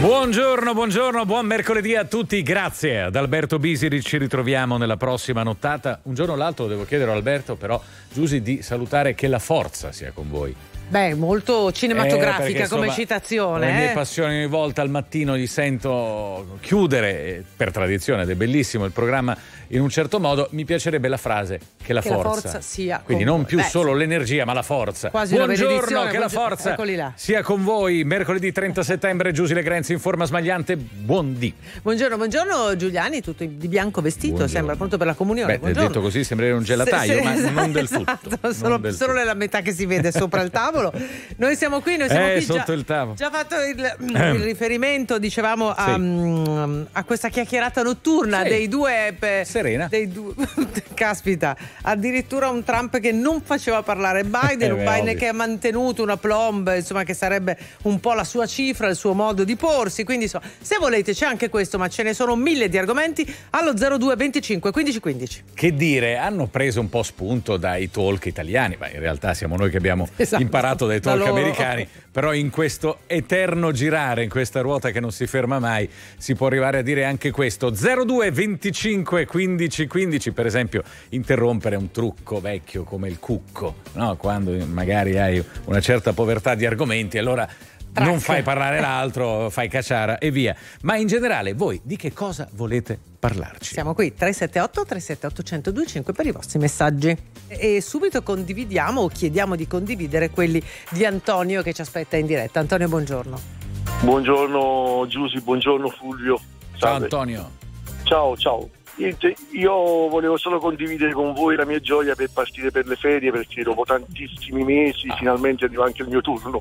Buongiorno, buongiorno, buon mercoledì a tutti, grazie ad Alberto Bisiri, ci ritroviamo nella prossima nottata. Un giorno o l'altro devo chiedere a Alberto però, Giusy, di salutare che la forza sia con voi. Beh, molto cinematografica Eh, perché, come insomma, citazione. Le mie eh. passioni ogni volta al mattino gli sento chiudere, eh, per tradizione, ed è bellissimo il programma in un certo modo, mi piacerebbe la frase che la Che la forza, forza sia quindi non voi. più Beh, solo l'energia ma la forza. Quasi Buongiorno, che la forza sia con voi. Mercoledì 30 settembre, Giusy Le Grenzi in forma smagliante, buon dì. Buongiorno, buongiorno Giuliani, tutto di bianco vestito, Buongiorno. sembra pronto per la comunione. Beh, Buongiorno. detto così sembrerebbe un gelataio, Sì, sì, ma esatto, non del tutto. esatto, non solo, del solo tutto. nella metà che si vede sopra il tavolo. Noi siamo qui, noi siamo Eh, qui sotto già, il tavolo. già fatto il, il riferimento, dicevamo, a, Sì. mm, a questa chiacchierata notturna Sì. dei due... Serena. Dei due, caspita, addirittura un Trump che non faceva parlare Biden, Eh, un beh, Biden ovvio. che ha mantenuto una plomb, insomma, che sarebbe un po' la sua cifra, il suo modo di porsi. Quindi, insomma, se volete, c'è anche questo, ma ce ne sono mille di argomenti allo 02 25 15 15. Che dire, hanno preso un po' spunto dai talk italiani, ma in realtà siamo noi che abbiamo Esatto, imparato dai da talk loro. americani, però in questo eterno girare, in questa ruota che non si ferma mai, si può arrivare a dire anche questo. 02 25 15 15, per esempio, interrompere un trucco vecchio come il cucco, no? quando magari hai una certa povertà di argomenti, allora... Non Trac. fai parlare l'altro, fai cacciara e via. Ma in generale, voi di che cosa volete parlarci? Siamo qui 378 378 1025 per i vostri messaggi. E subito condividiamo o chiediamo di condividere quelli di Antonio che ci aspetta in diretta. Antonio, buongiorno. Buongiorno Giusy, buongiorno Fulvio. Ciao Salve. Antonio. Ciao, ciao. Niente, io volevo solo condividere con voi la mia gioia per partire per le ferie perché dopo tantissimi mesi Ah. finalmente arriva anche il mio turno.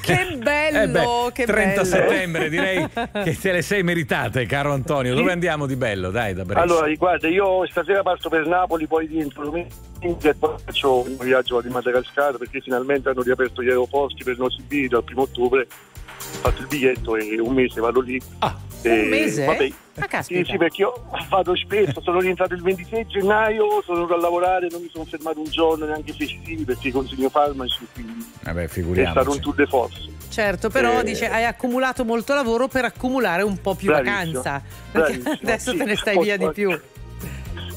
Che bello, Eh beh, che 30 bello. settembre direi che te le sei meritate, caro Antonio. Dove andiamo di bello? Dai, da Brescia. Allora, guarda, io stasera parto per Napoli, poi rientro domenica e poi faccio un viaggio di Madagascar perché finalmente hanno riaperto gli aeroporti per i nostri figli dal primo ottobre. Ho fatto il biglietto e un mese vado lì. Ah, Un mese? Vabbè, Ah, caspita. Sì, sì, perché io vado spesso, sono rientrato il 26 gennaio, sono venuto a lavorare, non mi sono fermato un giorno neanche festivi perché consegno farmaci, quindi vabbè, è stato un tour de force. Certo, però Eh, dice hai accumulato molto lavoro per accumulare un po' più Bravissimo, vacanza. Perché bravissimo, adesso sì. te ne stai via di più.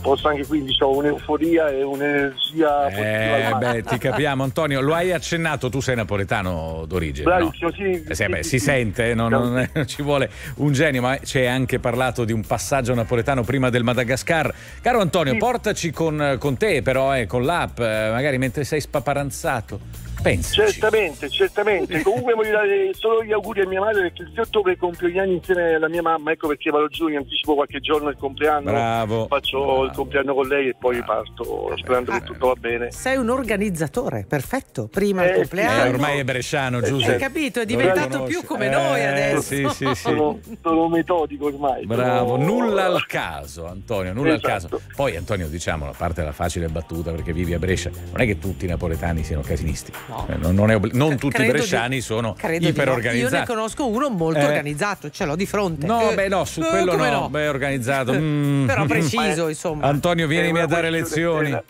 Posso anche quindi, ho un'euforia e un'energia Eh, beh, ti capiamo Antonio, lo hai accennato, tu sei napoletano d'origine, no? Bravissimo, sì. Eh, sì, beh, sì, si sente, non, non è- non ci vuole un genio, ma ci hai anche parlato di un passaggio napoletano prima del Madagascar. Caro Antonio, portaci con, con te, però, eh, con l'app, eh, magari mentre sei spaparanzato. Pensaci. Certamente, certamente. Comunque voglio dare solo gli auguri a mia madre perché il 6 ottobre compio gli anni insieme alla mia mamma, ecco perché vado giù, in anticipo qualche giorno il compleanno. Bravo. Faccio bravo. il compleanno con lei e poi parto sperando che tutto va bene. Sei un organizzatore, perfetto. Prima Eh, il compleanno. Eh, ormai è bresciano, Eh, Giuseppe. Hai capito? È diventato più come noi Eh, adesso. Sì, sì, sì. Sono, sono metodico ormai. Bravo, sono- nulla al caso, Antonio, nulla al Esatto. caso. Poi, Antonio, diciamolo, a parte la facile battuta perché vivi a Brescia, non è che tutti i napoletani siano casinisti. No. Eh, non, non è obli- non tutti i bresciani di- sono no. iperorganizzati. Io ne conosco uno molto Eh. organizzato, ce l'ho di fronte. No, Eh, beh, no, su eh, quello come no, beh, organizzato. Mm. Però preciso, insomma. Antonio, vienimi una a dare lezioni. è una-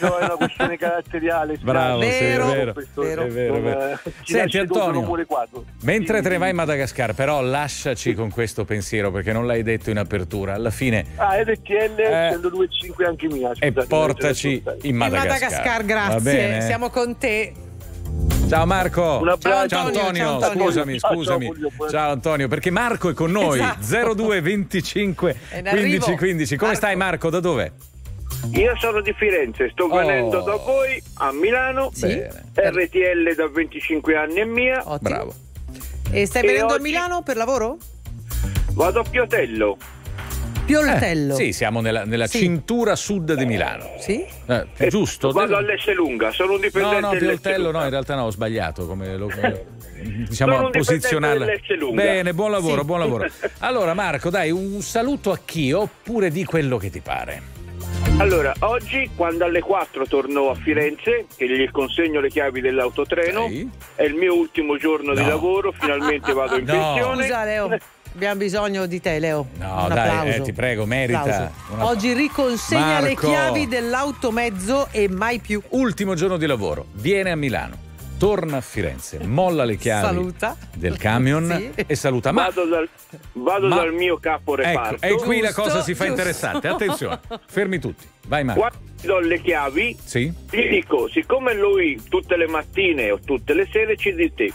No, è una questione caratteriale. Bravo, spiace. sì, è Vero, vero. Vero. È vero, è vero. eh, chi Senti, Antonio. Mentre te ne vai in Madagascar, però lasciaci con questo pensiero perché non l'hai detto in apertura. Alla fine Ah, RTL Eh. 102.5 anche mia. e scusate, portaci ne sono in In Madagascar. Madagascar, Va grazie. Siamo con te. Ciao Marco. Un abbraccio. Ciao Antonio, ciao Antonio. scusami, scusami. ciao, Antonio, perché Marco è con noi. Esatto. 02 25 È in 15 arrivo. 15. Come Marco. stai Marco? Da dove? Io sono di Firenze, sto Oh. venendo da voi a Milano. Sì. Bene. RTL da 25 anni è mia. Ottimo. Bravo. E stai E venendo a oggi- Milano per lavoro? Vado a Piotello. Pioltello. Sì, siamo nella, nella Sì. cintura sud di Milano. Sì? Eh, E giusto? Vado all'Esselunga, sono un No, dipendente no, Pioltello dell'Esselunga. no, in realtà no, ho sbagliato come lo, come- diciamo Sono a posizionarla. Bene, buon lavoro, Sì. buon lavoro. Allora Marco, dai, un saluto a chi oppure di quello che ti pare. Allora, oggi quando alle 4 torno a Firenze, che gli consegno le chiavi dell'autotreno, Sì. è il mio ultimo giorno di No. lavoro, finalmente vado in No. pensione. Scusa Leo, abbiamo bisogno di te Leo. No, Un dai, eh, ti prego, merita. Una- Oggi riconsegna le Marco. chiavi dell'automezzo e mai più. Ultimo giorno di lavoro, viene a Milano. torna a Firenze, molla le chiavi Saluta. del camion Sì. e saluta. Ma Vado, dal, vado Ma- dal mio capo reparto. ecco, e qui la Giusto, cosa si fa giusto. interessante. Attenzione, fermi tutti. Vai Marco. Quando do le chiavi, Sì? gli dico, siccome lui tutte le mattine o tutte le sere ci dice,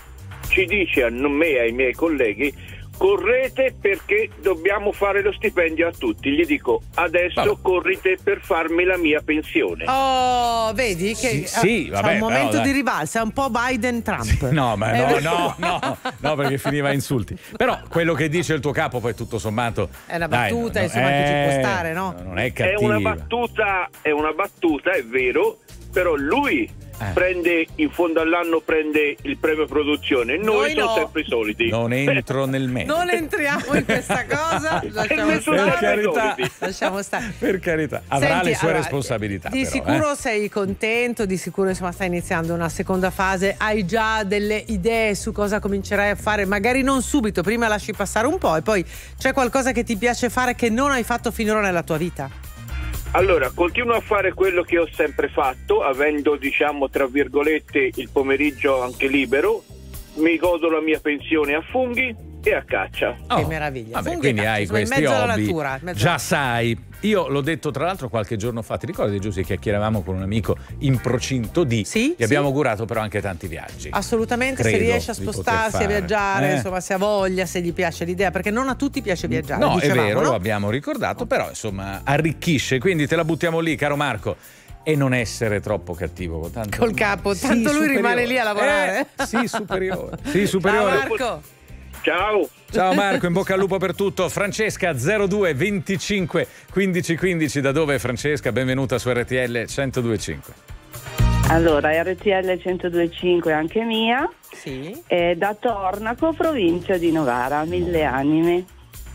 ci dice a me e ai miei colleghi correte perché dobbiamo fare lo stipendio a tutti. Gli dico adesso Vabbè. corrite per farmi la mia pensione. Oh, vedi che Sì, sì, eh, vabbè, c'è un momento però, dai. di ribalza, è un po' Biden-Trump. No, ma Eh, no, no, no, no, perché finiva insulti. Però quello che dice il tuo capo, poi tutto sommato. È una dai, battuta, no, insomma, che ci può eh, stare, no? Non è È cattiva. una battuta, è una battuta, è vero, però lui Eh. prende in fondo all'anno prende il premio produzione, noi, Noi no. sempre i soliti. Non entro nel mezzo. Non entriamo in questa cosa, lasciamo nessuno per stare. carità. Lasciamo stare. Per carità, avrà Senti, le sue allora, responsabilità. Di però, sicuro eh. sei contento, di sicuro insomma stai iniziando una seconda fase, hai già delle idee su cosa comincerai a fare, magari non subito, prima lasci passare un po' e poi c'è qualcosa che ti piace fare che non hai fatto finora nella tua vita? Allora, continuo a fare quello che ho sempre fatto, avendo, diciamo, tra virgolette, il pomeriggio anche libero. Mi godo la mia pensione a funghi e a caccia. Che meraviglia. Vabbè, Funghi quindi caccia, hai questi hobby. natura, Già sai. Io l'ho detto tra l'altro qualche giorno fa, ti ricordi Giussi che chiacchieravamo con un amico in procinto di Sì, gli abbiamo sì. augurato però anche tanti viaggi. Assolutamente, se Credo riesce a spostarsi, a viaggiare, Eh. insomma, se ha voglia, se gli piace l'idea, perché non a tutti piace viaggiare. No, è vero, no? lo abbiamo ricordato, però insomma arricchisce, quindi te la buttiamo lì, caro Marco. E non essere troppo cattivo. Tanto, Col capo, Sì, tanto lui superiore. rimane lì a lavorare. Eh, sì, superiore. Sì, Ciao superiore. Marco. Ciao! Ciao Marco, in bocca al lupo per tutto. Francesca 02 25 15 15, da dove è Francesca? Benvenuta su RTL 1025. Allora, RTL 1025 anche mia, Sì. è da Tornaco, provincia di Novara, mille anime.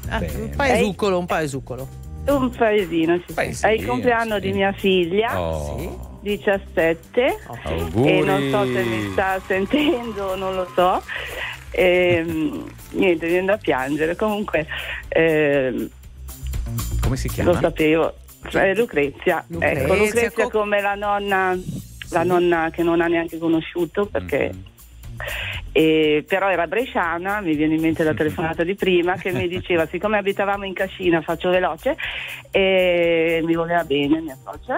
Ah, un paesuccolo, un paesuccolo. Un paesino, sì, sì. Paesino, È il compleanno sì. di mia figlia, Oh, 17, auguri. e non so se mi sta sentendo, non lo so. Ehm, niente, viene da piangere. Comunque, ehm, Come si lo chiama? sapevo. Eh, Lucrezia. Lucrezia, Ecco, Lucrezia co- come la nonna, la nonna che non ha neanche conosciuto perché... Mm. E, però era bresciana, mi viene in mente la telefonata di prima che mi diceva siccome abitavamo in Cascina faccio veloce e mi voleva bene mia socia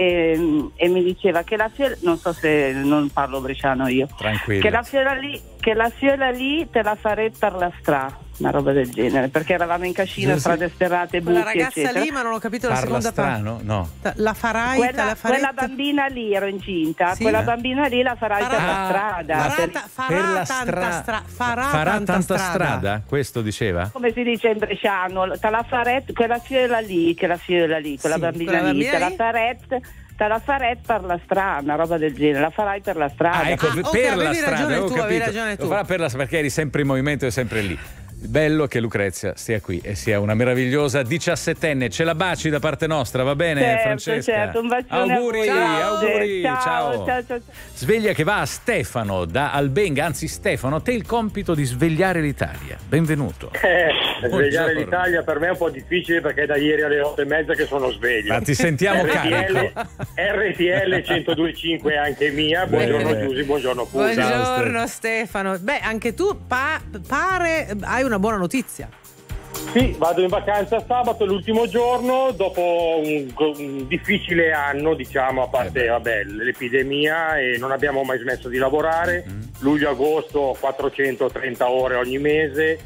e, e mi diceva che la fiera non so se non parlo bresciano io Tranquillo. che la fiera lì, che la fiera lì te la farei per la strada una roba del genere perché eravamo in Cascina Sì, sì. strade sterrate Quella buchi ragazza eccetera lì, ma non ho capito la Parla seconda parte. strano? No. La farai, quella, la quella bambina lì ero incinta, Sì. quella Eh? bambina lì la farai per la strada. la- per- Farà, farà per la tanta stra- farà, farà tanta, tanta strada. strada? Questo diceva? come si dice in bresciano, te la faret, quella fiera lì, quella fiera lì, quella Sì, bambina quella lì, te la faret, la faret per la strada, una roba del genere, la farai per la strada. Ah, ecco, Ah, per la avevi strada, tu, avevi ragione tu. Lo farà per la perché eri sempre in movimento e sempre lì. Il bello che Lucrezia stia qui e sia una meravigliosa diciassettenne. Ce la baci da parte nostra, va bene, Certo, Francesca? certo, un bacione a Auguri, voi. Ciao. auguri, Ciao, ciao. ciao, ciao, ciao. Sveglia che va a Stefano da Albenga, anzi Stefano, a te il compito di svegliare l'Italia. Benvenuto. Eh, svegliare l'Italia per me è un po' difficile perché è da ieri alle 8 e mezza che sono sveglio. Ma ti sentiamo RTL, carico. RTL 1025 è anche mia. Buongiorno. Giusy, buongiorno Fusa. Buongiorno Stefano. Beh, anche tu pa- pare hai una buona notizia. Sì, vado in vacanza sabato, l'ultimo giorno, dopo un, un difficile anno, diciamo, a parte Eh vabbè, l'epidemia e non abbiamo mai smesso di lavorare. Mm-hmm. Luglio-agosto 430 ore ogni mese.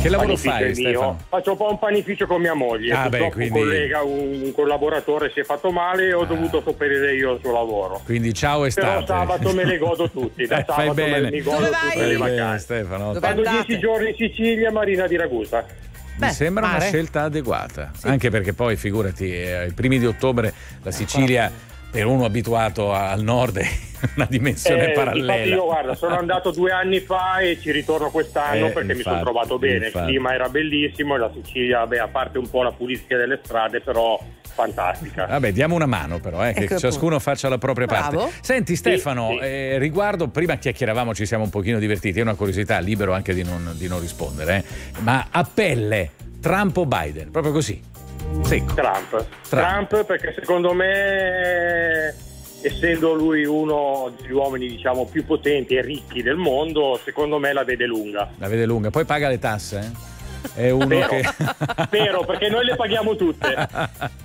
Che lavoro fai. Stefano? Faccio un po' un panificio con mia moglie. Ah, beh, Purtroppo quindi- un collega, un, collaboratore si è fatto male e ho Ah. dovuto sopperire io il suo lavoro. Quindi ciao estate. Però sabato me le godo tutti, da Eh, fai sabato me bene. mi godo Dove tutte vai? le vacanze. Stefano. Vado andate? 10 giorni in Sicilia, Marina di Ragusa. Mi Beh, sembra una mare. scelta adeguata, anche perché poi figurati, eh, ai primi di ottobre la Sicilia per uno abituato al nord è una dimensione Eh, parallela. io guarda, sono andato due anni fa e ci ritorno quest'anno Eh, perché mi infatti, sono trovato bene. infatti. Il clima era bellissimo e la Sicilia, beh, a parte un po' la pulizia delle strade, però fantastica. Vabbè, diamo una mano però, eh, che Ecco, ciascuno faccia la propria Bravo. parte. Senti Stefano, sì. eh, riguardo, prima chiacchieravamo, ci siamo un pochino divertiti, è una curiosità, libero anche di non, di non rispondere, eh. ma a pelle, Trump o Biden? Proprio così. Secco. Trump. Trump perché secondo me essendo lui uno degli uomini diciamo più potenti e ricchi del mondo, secondo me la vede lunga. La vede lunga, poi paga le tasse, eh? È uno Spero. che. Spero, perché noi le paghiamo tutte.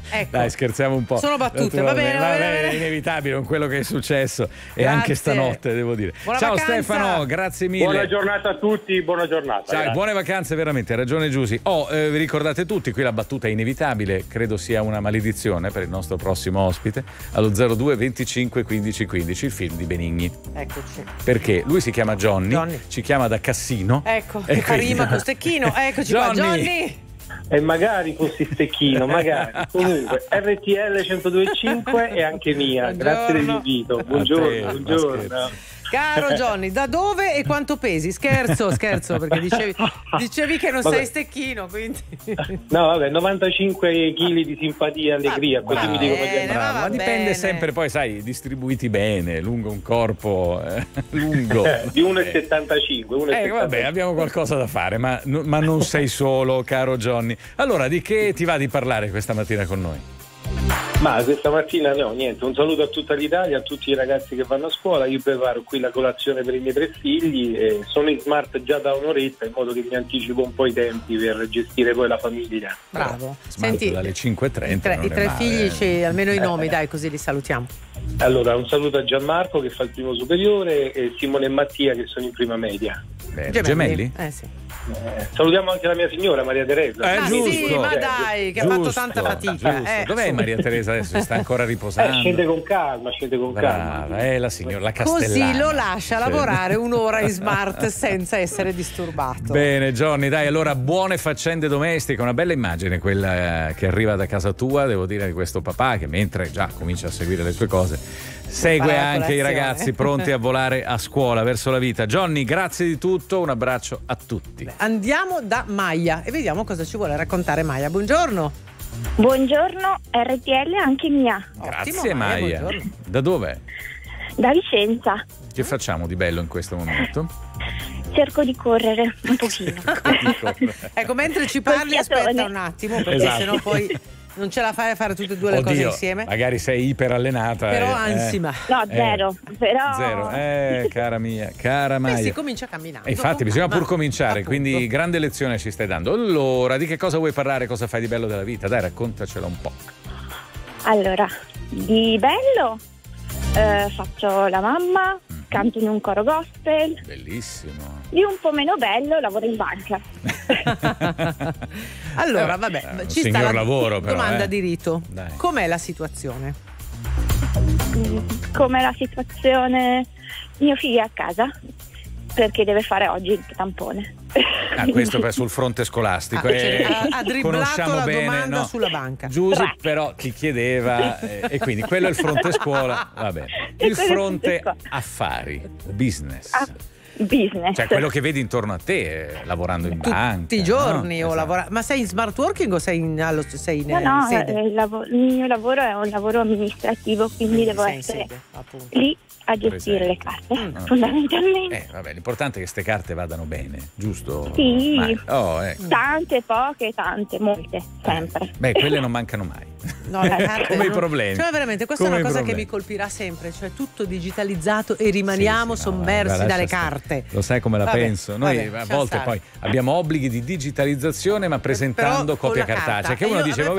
Ecco. Dai, scherziamo un po'. Sono battute, va bene, va bene. È inevitabile con quello che è successo. E Grazie. anche stanotte, devo dire. Buona Ciao vacanza. Stefano, grazie mille. Buona giornata a tutti, buona giornata. Ciao, grazie. buone vacanze veramente, hai ragione Giusy. Oh, eh, vi ricordate tutti, qui la battuta è inevitabile, credo sia una maledizione per il nostro prossimo ospite, allo 02 25 15 15, il film di Benigni. Eccoci. Perché lui si chiama Johnny, Johnny. ci chiama da Cassino. Ecco, E che fa quindi- rima con stecchino. Eccoci qua, Johnny. Johnny. E magari fossi stecchino, magari. Comunque, RTL 1025 è anche mia. Grazie Buongiorno. dell'invito. A te, Buongiorno, buongiorno. Caro Johnny, da dove e quanto pesi? Scherzo, scherzo, perché dicevi, dicevi che non Vabbè. sei stecchino, quindi... No, vabbè, 95 kg di simpatia e allegria, così va mi dicono bene, gli amici. ma Bravo, va ma dipende bene. sempre, poi sai, distribuiti bene, lungo un corpo eh, lungo. Di 1,75. 1,75. Eh, vabbè, abbiamo qualcosa da fare, ma, ma non sei solo, caro Johnny. Allora, di che ti va di parlare questa mattina con noi? Ma questa mattina no, niente, un saluto a tutta l'Italia, a tutti i ragazzi che vanno a scuola, io preparo qui la colazione per i miei tre figli e sono in smart già da un'oretta in modo che mi anticipo un po' i tempi per gestire poi la famiglia. Bravo. Smart Senti, dalle 5.30. i tre, i tre figli, eh. ci- almeno i nomi, dai, così li salutiamo. Allora, un saluto a Gianmarco che fa il primo superiore e Simone e Mattia che sono in prima media. Bene, gemelli? Eh sì. Eh, salutiamo anche la mia signora Maria Teresa. Eh, Ah, giusto. sì, ma dai, che ha fatto Giusto, tanta fatica. giusto. eh. Dov'è Maria Teresa adesso? Sta ancora Eh, riposando? scende con calma, scende con Brava, calma. è la signora, la castellana. Così lo lascia lavorare un'ora in smart senza essere disturbato. Bene Johnny, dai, allora buone faccende domestiche, una bella immagine quella eh, che arriva da casa tua, devo dire di questo papà che mentre già comincia a seguire le sue cose, segue anche i ragazzi pronti a volare a scuola verso la vita. Johnny, grazie di tutto, un abbraccio a tutti. Andiamo da Maya e vediamo cosa ci vuole raccontare Maya. Buongiorno. Buongiorno, RTL anche mia, Grazie Ottimo, Maya. buongiorno. Da dove? da Vicenza. Che facciamo di bello in questo momento? Cerco di correre un pochino. Ecco, mentre ci parli, aspetta un attimo, perché Esatto. sennò poi non ce la fai a fare tutte e due le cose Oddio, insieme. magari sei iperallenata. Però eh, ansima. No, Eh. zero, però... Zero, eh, cara mia, cara Poi si Maya. comincia camminando. E infatti con bisogna pur cominciare, Appunto. quindi grande lezione ci stai dando. Allora, di che cosa vuoi parlare? Cosa fai di bello della vita? Dai, raccontacela un po'. Allora, di bello eh, faccio la mamma. Canto in un coro gospel. Bellissimo. Di un po' meno bello lavoro in banca. Allora, Eh, vabbè, un ci sta la lavoro, però, domanda eh. di rito. Dai. Com'è la situazione? Mm, Come la situazione... Mio figlio è a casa perché deve fare oggi il tampone. Ah, questo per- sul fronte scolastico. Ah, eh, cioè, ha- ha dribblato conosciamo la bene, domanda no? sulla banca. Giusy però ti chiedeva, eh, e quindi quello è il fronte scuola, va bene. E Il fronte affari, business. Ah, business. Cioè quello che vedi intorno a te, eh, lavorando in banca. Tutti i giorni no? o Esatto. lavora- Ma sei in smart working o sei in, allo- sei in No, no, sede? eh, il, lavo- il mio lavoro è un lavoro amministrativo, quindi devo sei in essere sede, lì a gestire le carte, Mm. fondamentalmente. Eh, vabbè, l'importante è che queste carte vadano bene, giusto? Sì. Oh, eh. Tante, poche, tante, molte, sempre. Beh, quelle non mancano mai. No, carte Come i no. problemi. Cioè, veramente, questa Come è i una cosa che problemi. mi colpirà sempre, cioè tutto digitalizzato e rimaniamo Sì, sì, no, sommersi guarda, dalle carte. stare. Lo sai come la Vabbè, penso? Noi vabbè, a volte stare. poi abbiamo obblighi di digitalizzazione, ma presentando Però copia cartacea. Che uno dice: fa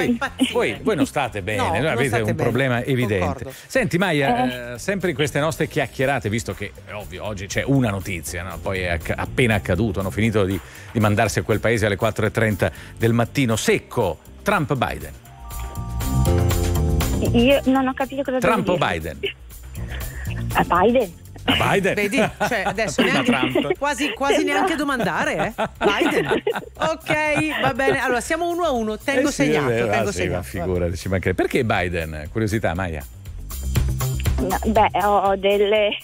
voi, voi, non state bene, No, non avete state un bene. problema evidente. Concordo. Senti, Maia, eh, sempre in queste nostre chiacchierate, visto che è ovvio, oggi c'è una notizia, no? poi è acc- appena accaduto, hanno finito di, di mandarsi a quel paese alle 4.30 del mattino, secco, Trump-Biden. Io non ho capito cosa Trump o. Biden? A Biden. Ah, Biden. Vedi? Cioè, adesso neanche, quasi, quasi neanche domandare, eh? Biden. Ok, va bene. Allora, siamo uno a uno. Tengo Eh sì, segnato. vero, tengo ah, sì, segnato. figurati, ci mancherebbe. Perché Biden? Curiosità, Maia. No, beh, ho delle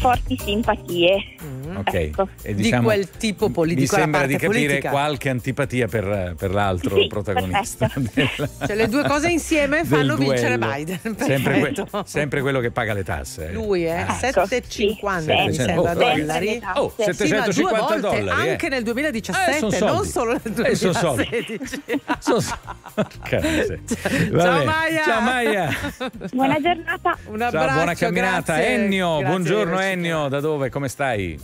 forti simpatie Mm. Ok. Ecco. E Di quel tipo politico, Mi la sembra di capire politica. qualche antipatia per, per l'altro Sì, protagonista. della- Cioè, le due cose insieme fanno vincere duello. Biden. Sempre, que- sempre quello che paga le tasse. eh. Lui, eh? Ah, 7,50 mi Sì. sembra Oh, dollari. Oh, Sì, Sì, ma due 750 volte, dollari. eh. anche nel Eh, 2017, son soldi. non solo nel Eh, son soldi. 2016. So- so- Porca miseria. Va Ciao. Maia. Ciao Maia. Buona giornata. Un Ciao, abbraccio, buona camminata. grazie. Ennio, Grazie, buongiorno. Ennio, da dove? Come stai?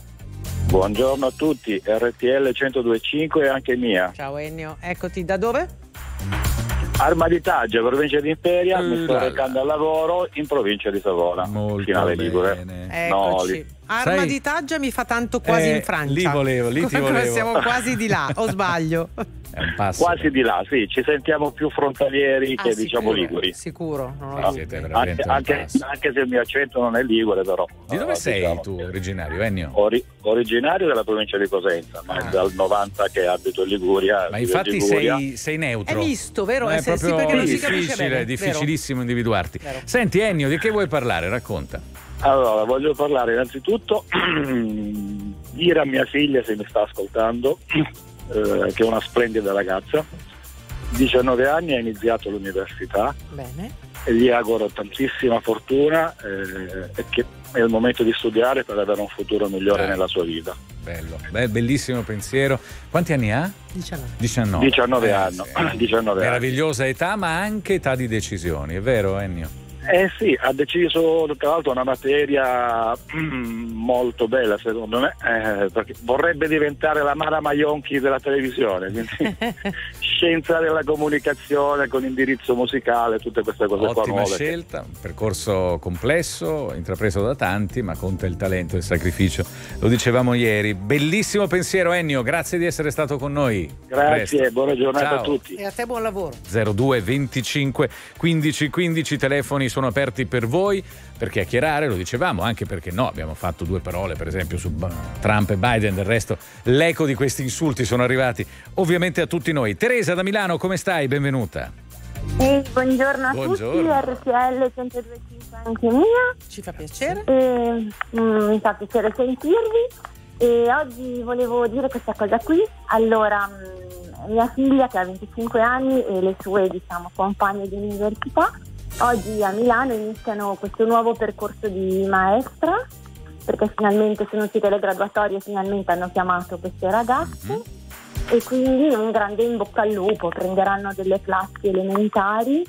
Buongiorno a tutti, RTL 1025 e anche mia. Ciao Ennio, eccoti da dove? Arma di Taggia, provincia di Imperia, mi sto recando al lavoro in provincia di Savona, Molto finale Ligure. bene. No, Eccoci. lì. Arma Sai- di Taggia mi fa tanto quasi Eh, in Francia. lì volevo, lì ti volevo. Siamo quasi di là, o sbaglio? È un passo. Quasi di là, sì, ci sentiamo più frontalieri Ah, che diciamo sicuro, Liguri. Sicuro, dubbi. siete Anche, anche- anche se il mio accento non è ligure, però. Di dove eh, sei diciamo tu originario, Ennio? Ori- originario della provincia di Cosenza, ma Ah. è dal 90 che abito in Liguria. Ma infatti Liguria. sei, sei neutro. È misto, vero? No, Eh, È se- sì, proprio perché non si capisce bene, difficilissimo individuarti. Vero. Senti Ennio, di che vuoi parlare? Racconta. Allora, voglio parlare innanzitutto, dire a mia figlia se mi sta ascoltando, eh, che è una splendida ragazza, 19 anni, ha iniziato l'università Bene. e gli auguro tantissima fortuna eh, e che è il momento di studiare per avere un futuro migliore Dai. nella sua vita. Bello, Beh, bellissimo pensiero. Quanti anni ha? 19. 19. 19 Eh, anni, 19 anni. Meravigliosa età, ma anche età di decisioni, è vero Ennio? Eh sì, ha deciso tra l'altro una materia mm, molto bella secondo me, eh, perché vorrebbe diventare la Mara Maionchi della televisione, quindi scienza della comunicazione con indirizzo musicale, tutte queste cose qua Ottima nuove. scelta, un percorso complesso, intrapreso da tanti, ma conta il talento e il sacrificio. Lo dicevamo ieri. Bellissimo pensiero Ennio, grazie di essere stato con noi. Grazie, Presto. buona giornata Ciao. a tutti. E a te buon lavoro. 02 25 15 15 telefoni sono aperti per voi per chiacchierare, lo dicevamo, anche perché no, abbiamo fatto due parole per esempio su Trump e Biden, del resto l'eco di questi insulti sono arrivati ovviamente a tutti noi. Teresa da Milano, come stai? Benvenuta. Ehi, buongiorno a Buongiorno. tutti, RTL 102.5 anche mia. Ci fa piacere. E, mm, mi fa piacere sentirvi e oggi volevo dire questa cosa qui. Allora, mm, mia figlia che ha 25 anni e le sue diciamo, compagne di università oggi a Milano iniziano questo nuovo percorso di maestra perché finalmente sono uscite le graduatorie finalmente hanno chiamato queste ragazze. E quindi un grande in bocca al lupo, prenderanno delle classi elementari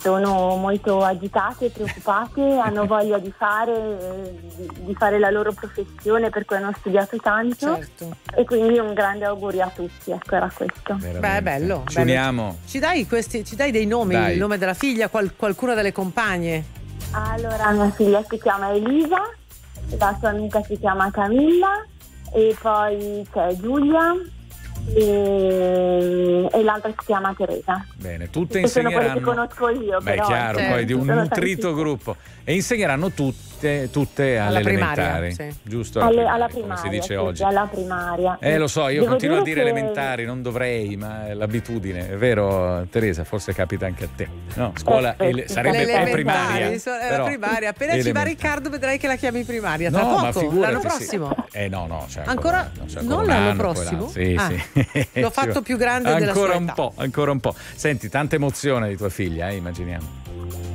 sono molto agitate e preoccupate, hanno voglia di fare, eh, di- di fare la loro professione per cui hanno studiato tanto Certo. e quindi un grande augurio a tutti, ecco era questo. Veramente. Beh, bello. Ci bello. uniamo. Ci dai, questi, ci dai dei nomi, Dai. il nome della figlia, qual- qualcuna delle compagne? Allora mia figlia si chiama Elisa, la sua amica si chiama Camilla e poi c'è Giulia e, e l'altra si chiama Teresa. Bene, tutte E sono quelle che insegneranno. conosco io. Beh, però, chiaro, certo, poi di un nutrito gruppo. E insegneranno tutte, tutte Alla alle primaria, elementari. sì. Giusto? Alle- alla primaria, come si dice sì, oggi. alla primaria. Eh, lo so, io Devo continuo a dire dire che- elementari, non dovrei, ma è l'abitudine. È vero, Teresa? Forse capita anche a te. No, scuola Eh, ele- sì. sarebbe poi primaria. so- la primaria. Appena ci va. Riccardo vedrai che la chiami primaria. Tra No, ma poco, figurati, l'anno sì. prossimo. Eh no, no, c'è Ancora- no, c'è non un l'anno anno, prossimo? Sì, Ah, sì. l'ho fatto più grande della ancora sua un età. po', ancora un po'. Senti, tanta emozione di tua figlia, eh, immaginiamo.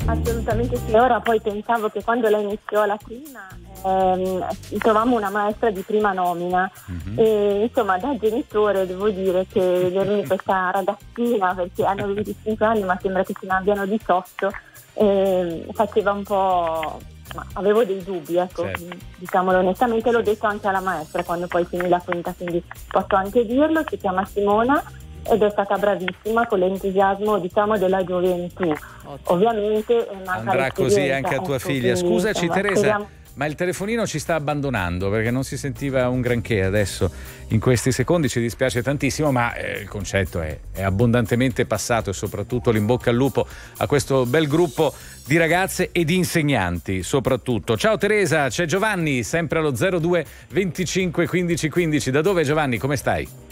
Assolutamente sì, ora poi pensavo che quando lei iniziò la prima ehm, trovammo una maestra di prima nomina. Mhm. e insomma da genitore devo dire che vedermi questa ragazzina perché hanno 25 anni ma sembra che ce ne abbiano 18 ehm, faceva un po' ma avevo dei dubbi ecco Certo. diciamolo onestamente. L'ho detto anche alla maestra quando poi finì la quinta quindi posso anche dirlo. Si chiama Simona ed è stata bravissima con l'entusiasmo diciamo della gioventù ovviamente eh, Andrà così anche a tua ecco, figlia. Scusaci insomma, Teresa, speriamo- ma il telefonino ci sta abbandonando perché non si sentiva un granché adesso in questi secondi, ci dispiace tantissimo, ma eh, il concetto è, è abbondantemente passato e soprattutto l'imbocca al lupo a questo bel gruppo di ragazze e di insegnanti soprattutto. Ciao Teresa, c'è Giovanni, sempre allo 02 25 15 15. Da dove Giovanni? Come stai?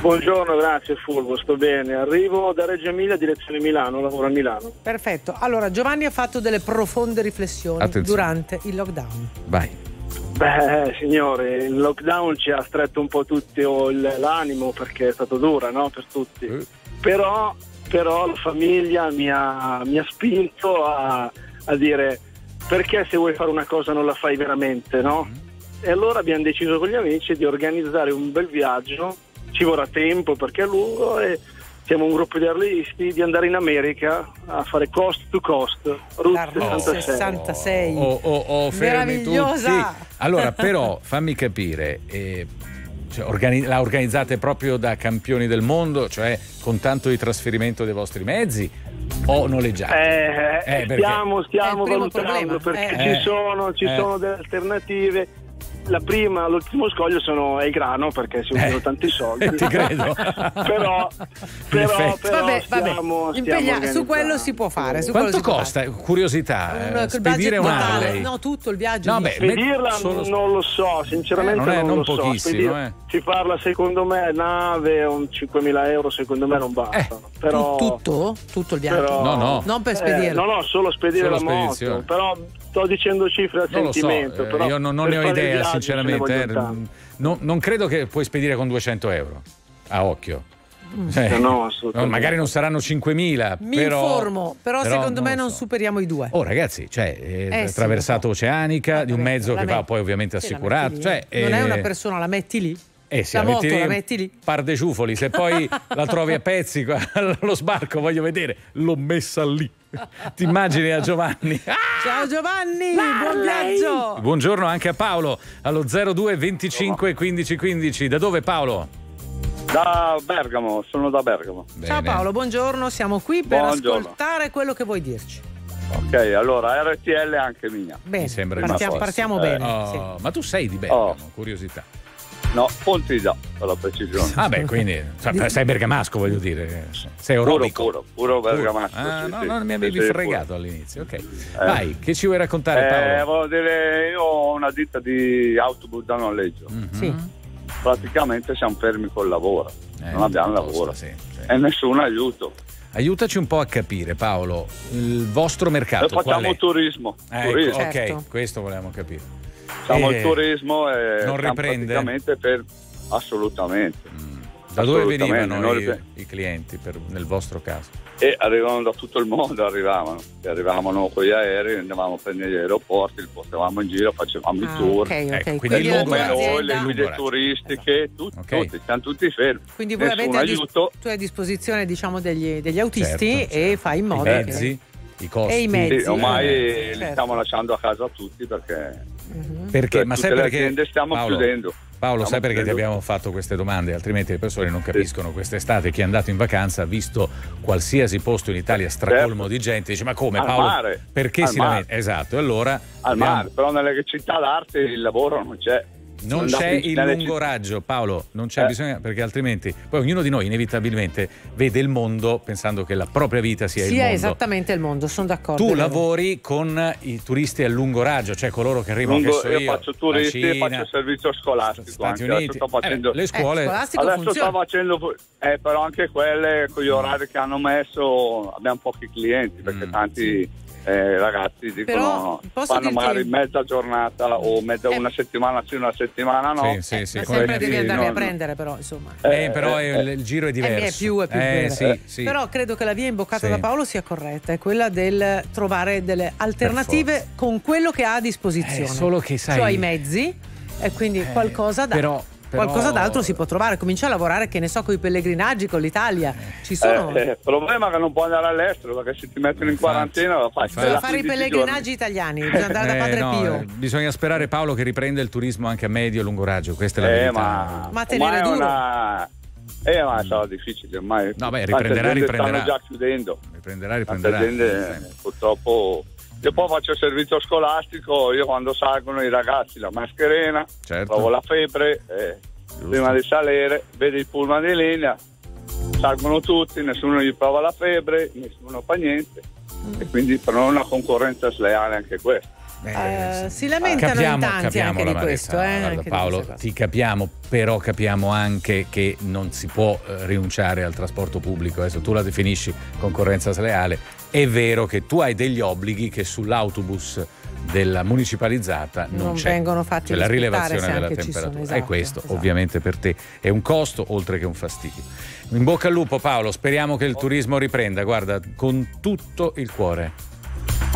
Buongiorno, grazie Fulvo, sto bene. Arrivo da Reggio Emilia, direzione Milano, lavoro a Milano. Perfetto. Allora, Giovanni ha fatto delle profonde riflessioni Attenzione. durante il lockdown. Vai. Beh, signore, il lockdown ci ha stretto un po' tutti l'animo perché è stato dura, no? Per tutti. Eh. Però, però la famiglia mi ha, mi ha spinto a, a dire perché se vuoi fare una cosa non la fai veramente, no? E allora abbiamo deciso con gli amici di organizzare un bel viaggio, ci vorrà tempo perché è lungo e siamo un gruppo di arlisti di andare in America a fare coast to coast, Route La 66. 66. Oh, oh, oh, fermi Meravigliosa. tutti. Allora, però, fammi capire. eh, cioè, organi- la organizzate proprio da campioni del mondo, cioè con tanto di trasferimento dei vostri mezzi o noleggiate? Eh, Eh, stiamo, stiamo valutando problema, perché eh. ci, sono, ci Eh. sono delle alternative. La prima, l'ultimo scoglio sono, è il grano perché si usano Eh. tanti soldi. Ti credo. però, però, però Vabbè, vabbè. stiamo, Impegna- stiamo su quello si può fare. Su Quanto costa? fare. Curiosità. Un- eh, spedire un. Harley. No, tutto il viaggio. No, beh, Spedirla solo- non lo so, sinceramente Eh, non è- non, non lo so. pochissimo, Spedir- eh. Si parla secondo me nave, un 5.000 euro secondo me non bastano. però, Tu- tutto? Tutto il viaggio? però- No, no. Non per Eh, spedirlo. no, no, solo spedire Solo la spedizione. moto. Però sto dicendo cifre a Non lo so, sentimento. eh, però io non, non ne ho idea, ne sinceramente. eh, non, non credo che puoi spedire con 200 euro a occhio. Cioè, No, assolutamente. no, magari non saranno 5.000, Mi però, informo, però, secondo me non so. superiamo i due. Oh ragazzi, cioè, eh, Eh, sì, attraversata lo so. oceanica di un mezzo che va poi ovviamente sì, assicurato. Cioè, non è eh, una persona, la metti lì. Eh sì, la la moto metti lì, la metti lì. Par de ciufoli, se poi la trovi a pezzi allo sbarco, voglio vedere, l'ho messa lì. Ti immagini a Giovanni? Ah! Ciao Giovanni, buon viaggio. Buongiorno anche a Paolo allo 02 25 15 15. Da dove Paolo? Da Bergamo, sono da Bergamo. Ciao Bene. Paolo, buongiorno, siamo qui per Buongiorno. ascoltare quello che vuoi dirci. Ok, allora RTL è anche mia. Bene, Mi sembra partiamo, partiamo Eh, bene. Oh, sì. Ma tu sei di Bergamo, Oh. curiosità. No, Pontida, per la precisione. Ah beh, quindi cioè, sei bergamasco voglio dire. Sei Puro, orobico. puro, puro bergamasco. Ah, sì, no, sì. non mi avevi fregato all'inizio. Ok. Vai, che ci vuoi puro. raccontare Eh, Paolo? volevo dire, io ho una ditta di autobus da noleggio. Mhm. Sì. Praticamente siamo fermi col lavoro. Eh, non abbiamo lavoro. sì, sì. E nessun aiuto. Aiutaci un po' a capire, Paolo, il vostro mercato Noi qual facciamo è? turismo. Ah, ecco, turismo. Certo. ok, questo volevamo capire. Facciamo Eh, il turismo e non riprende? praticamente per assolutamente. Da dove Assolutamente, venivano non i, riprende. i clienti per- nel vostro caso? E arrivavano da tutto il mondo, arrivavano. E arrivavamo con gli aerei, andavamo a prendere gli aeroporti, li portavamo in giro, facevamo Ah, i tour. ok, ok. Ecco, quindi Quindi, è Come noi, le guide turistiche, tutti, Ok. tutti, siamo tutti fermi. Quindi voi Nessun avete a, dis- aiuto. tu hai a disposizione diciamo, degli, degli autisti Certo, e certo. fai in modo I mezzi, i costi. E i mezzi. Sì, ormai eh, li certo. stiamo lasciando a casa tutti perché Mhm. Perché? cioè, Ma sai perché? stiamo Paolo, chiudendo. Paolo, sai perché ti abbiamo fatto queste domande? Altrimenti le persone non capiscono quest'estate chi è andato in vacanza, visto qualsiasi posto in Italia stracolmo Certo. di gente, dice ma come Al Paolo? mare, Perché al si mare. lamenta? Esatto, e allora Al abbiamo- mare, però nelle città d'arte il lavoro non c'è. Non c'è il lungo raggio, Paolo, non c'è Eh. bisogno perché altrimenti poi ognuno di noi inevitabilmente vede il mondo pensando che la propria vita sia il Sia mondo. esattamente il mondo, sono d'accordo. Tu è vero. lavori con i turisti a lungo raggio, cioè coloro che arrivano Lungo- che so io, io, faccio turisti la e Cina, faccio servizio scolastico. Stati anche. Uniti. sto facendo- Eh, le Eh, scuole scolastico Adesso funziona. sto facendo, eh, però anche quelle con gli orari che hanno messo abbiamo pochi clienti perché Mm. tanti eh, ragazzi dicono Però, fanno dirti- magari mezza giornata o mezza, Eh. una settimana sì, una settimana no. Sì, sì, sì, Ma come sempre devi andarli a non- prendere, però, insomma. Eh, però eh, è- il giro è diverso. è più- è più eh, sì, sì. Però credo che la via imboccata Sì. da Paolo sia corretta, è quella del trovare delle alternative con quello che ha a disposizione. Eh, solo che, sai- Cioè i mezzi e quindi Eh, qualcosa da però- però- Qualcosa d'altro si può trovare, comincia a lavorare, che ne so, con i pellegrinaggi, con l'Italia. Ci sono. Eh, eh, il problema è che non puoi andare all'estero perché se ti mettono in quarantena la fai. Bisogna fare i 15 pellegrinaggi italiani, bisogna andare da Eh, Padre no, Pio. eh, bisogna sperare Paolo che riprenda il turismo anche a medio e lungo raggio, questa è la giorni. Eh, verità. ma, Ma tenere duro. una... Eh, ma sarà difficile ormai. No, beh, riprenderà, riprenderà. Stanno già chiudendo. Riprenderà, riprenderà. aziende eh, purtroppo... Io poi faccio il servizio scolastico, io quando salgono i ragazzi la mascherina, Certo. provo la febbre, eh, prima di salire, vedi il pullman di linea, salgono tutti, nessuno gli prova la febbre, nessuno fa niente. E quindi per noi è una concorrenza sleale anche questa. Eh, sì. si lamentano Capiamo- in tanti capiamo anche di questo. Eh, guarda, anche di Paolo, cose. ti capiamo, però capiamo anche che non si può eh, rinunciare al trasporto pubblico. Adesso tu la definisci concorrenza sleale. È vero che tu hai degli obblighi che sull'autobus della municipalizzata non, Non c'è. vengono fatti Cioè la rilevazione se della sono, temperatura. e esatto, questo esatto. ovviamente per te è un costo oltre che un fastidio. In bocca al lupo Paolo, speriamo che il turismo riprenda, guarda, con tutto il cuore.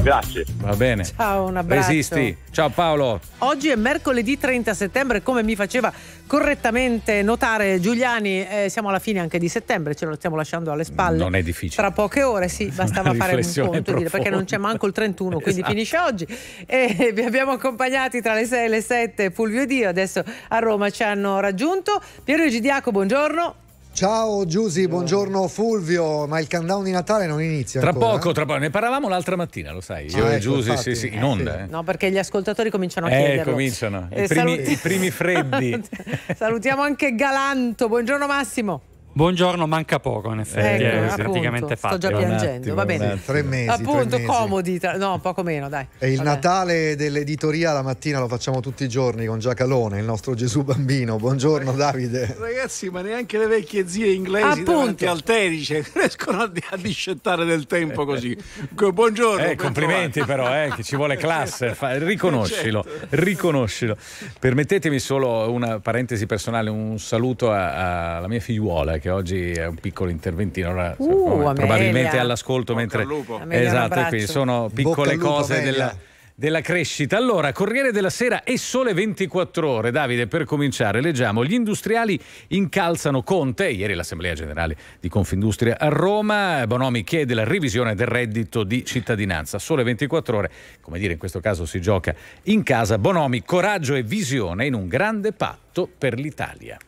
Grazie. Va bene. Ciao, un abbraccio. Resisti. Ciao Paolo. Oggi è mercoledì 30 settembre, come mi faceva correttamente notare Giuliani, eh, siamo alla fine anche di settembre, ce lo stiamo lasciando alle spalle. Non è difficile. Tra poche ore, sì, bastava Una fare un conto dire perché non c'è manco il 31, quindi Esatto. finisce oggi. E vi abbiamo accompagnati tra le 6 e le 7, Fulvio e Dio, adesso a Roma ci hanno raggiunto. Piero Egidiaco, buongiorno. Ciao Giusy, buongiorno Fulvio, ma il countdown di Natale non inizia Tra ancora? poco, tra poco, ne parlavamo l'altra mattina, lo sai. Io Ah, e ecco, Giusy, sì, sì, in onda. eh. No, perché gli ascoltatori cominciano a Eh, chiederlo. cominciano. I Eh, primi, saluti- i primi freddi. Salutiamo anche Galanto, buongiorno Massimo. Buongiorno, manca poco in effetti, Ecco, è appunto, praticamente sto fatto. già piangendo, va bene. Tre mesi, Appunto, tre mesi. comodi, tra- no, poco meno, dai. E il Vabbè. Natale dell'editoria la mattina lo facciamo tutti i giorni con Giacalone, il nostro Gesù bambino. Buongiorno Davide. Ragazzi, ma neanche le vecchie zie inglesi Appunto. davanti al Terice riescono a, a discettare del tempo così. Co- Buongiorno. Eh, complimenti però, eh, che ci vuole classe. Fa- riconoscilo, Certo. riconoscilo. Permettetemi solo una parentesi personale, un saluto alla mia figliuola che oggi è un piccolo interventino. ora, Uh, probabilmente all'ascolto Bocca mentre... Esatto, quindi sono piccole lupo, cose Amelia. della, della crescita. Allora, Corriere della Sera e Sole 24 Ore. Davide, per cominciare, leggiamo: gli industriali incalzano Conte. Ieri l'Assemblea Generale di Confindustria a Roma. Bonomi chiede la revisione del reddito di cittadinanza. Sole 24 Ore, come dire, in questo caso si gioca in casa. Bonomi, coraggio e visione in un grande patto per l'Italia.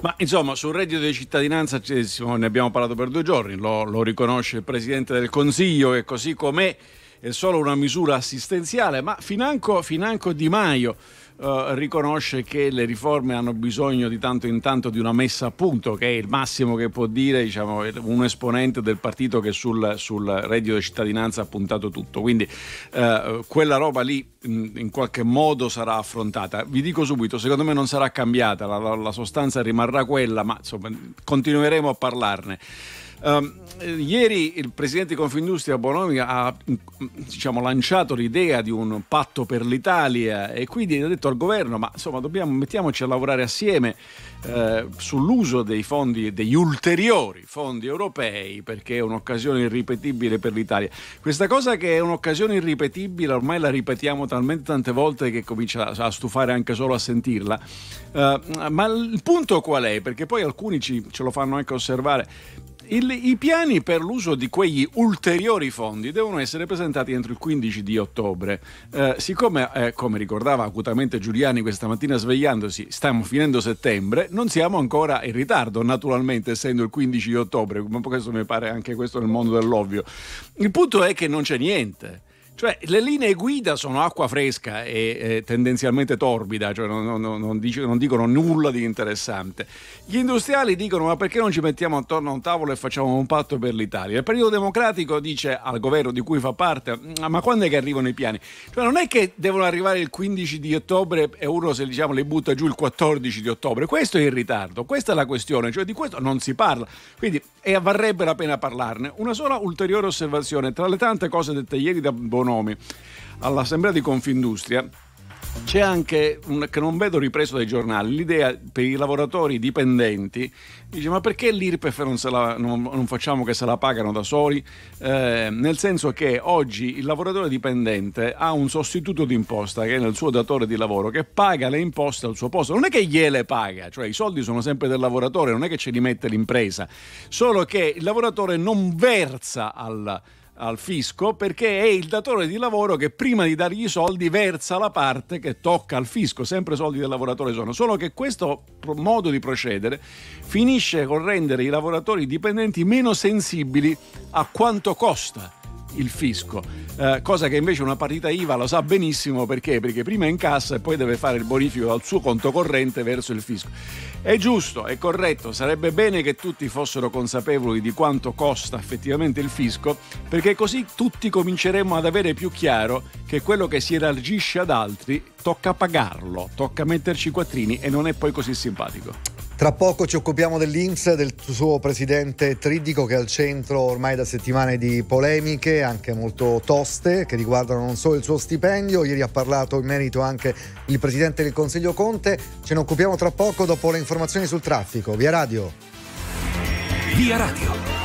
Ma insomma, sul reddito di cittadinanza ci- siamo- ne abbiamo parlato per due giorni, lo, lo riconosce il Presidente del Consiglio che così com'è è solo una misura assistenziale, ma financo, financo Di Maio eh, riconosce che le riforme hanno bisogno di tanto in tanto di una messa a punto, che è il massimo che può dire diciamo, un esponente del partito che sul, sul reddito di cittadinanza ha puntato tutto. Quindi eh, quella roba lì in qualche modo sarà affrontata. Vi dico subito, secondo me non sarà cambiata, la, la- sostanza rimarrà quella, ma insomma continueremo a parlarne. Eh, ieri il presidente di Confindustria Bonomi ha mm, diciamo, lanciato l'idea di un patto per l'Italia e quindi ha detto al governo ma insomma dobbiamo, mettiamoci a lavorare assieme eh, sull'uso dei fondi, degli ulteriori fondi europei perché è un'occasione irripetibile per l'Italia. Questa cosa che è un'occasione irripetibile ormai la ripetiamo talmente tante volte che comincia a stufare anche solo a sentirla. Eh, ma il punto qual è? Perché poi alcuni ci, ce lo fanno anche osservare. Il- I piani per l'uso di quegli ulteriori fondi devono essere presentati entro il 15 di ottobre. Eh, siccome, eh, come ricordava acutamente Giuliani questa mattina svegliandosi, stiamo finendo settembre, non siamo ancora in ritardo, naturalmente, essendo il 15 di ottobre, ma questo mi pare anche questo nel mondo dell'ovvio. Il punto è che non c'è niente. Cioè, le linee guida sono acqua fresca e eh, tendenzialmente torbida, cioè non, non- non- dic- non dicono nulla di interessante. Gli industriali dicono: ma perché non ci mettiamo attorno a un tavolo e facciamo un patto per l'Italia? Il Partito Democratico dice al governo di cui fa parte: ma quando è che arrivano i piani? Cioè, non è che devono arrivare il 15 di ottobre e uno se diciamo li butta giù il 14 di ottobre. Questo è il ritardo, questa è la questione, cioè di questo non si parla. Quindi e varrebbe la pena parlarne. Una sola ulteriore osservazione, tra le tante cose dette ieri da Bonomi all'Assemblea di Confindustria, c'è anche, un- che non vedo ripreso dai giornali, l'idea per i lavoratori dipendenti, dice ma perché l'IRPEF non, la- non- non facciamo che se la pagano da soli? Eh, nel senso che oggi il lavoratore dipendente ha un sostituto d'imposta che è nel suo datore di lavoro che paga le imposte al suo posto, non è che gliele paga, cioè i soldi sono sempre del lavoratore, non è che ce li mette l'impresa, solo che il lavoratore non versa al al fisco perché è il datore di lavoro che prima di dargli i soldi versa la parte che tocca al fisco, sempre soldi del lavoratore sono, solo che questo modo di procedere finisce con rendere i lavoratori dipendenti meno sensibili a quanto costa il fisco, eh, cosa che invece una partita IVA lo sa benissimo perché? Perché prima incassa e poi deve fare il bonifico dal suo conto corrente verso il fisco. È giusto, è corretto, sarebbe bene che tutti fossero consapevoli di quanto costa effettivamente il fisco, perché così tutti cominceremo ad avere più chiaro che quello che si elargisce ad altri tocca pagarlo, tocca metterci i quattrini e non è poi così simpatico. Tra poco ci occupiamo dell'Inps, del suo presidente Tridico che è al centro ormai da settimane di polemiche, anche molto toste, che riguardano non solo il suo stipendio. Ieri ha parlato in merito anche il presidente del Consiglio Conte. Ce ne occupiamo tra poco dopo le informazioni sul traffico. Via Radio. Via Radio.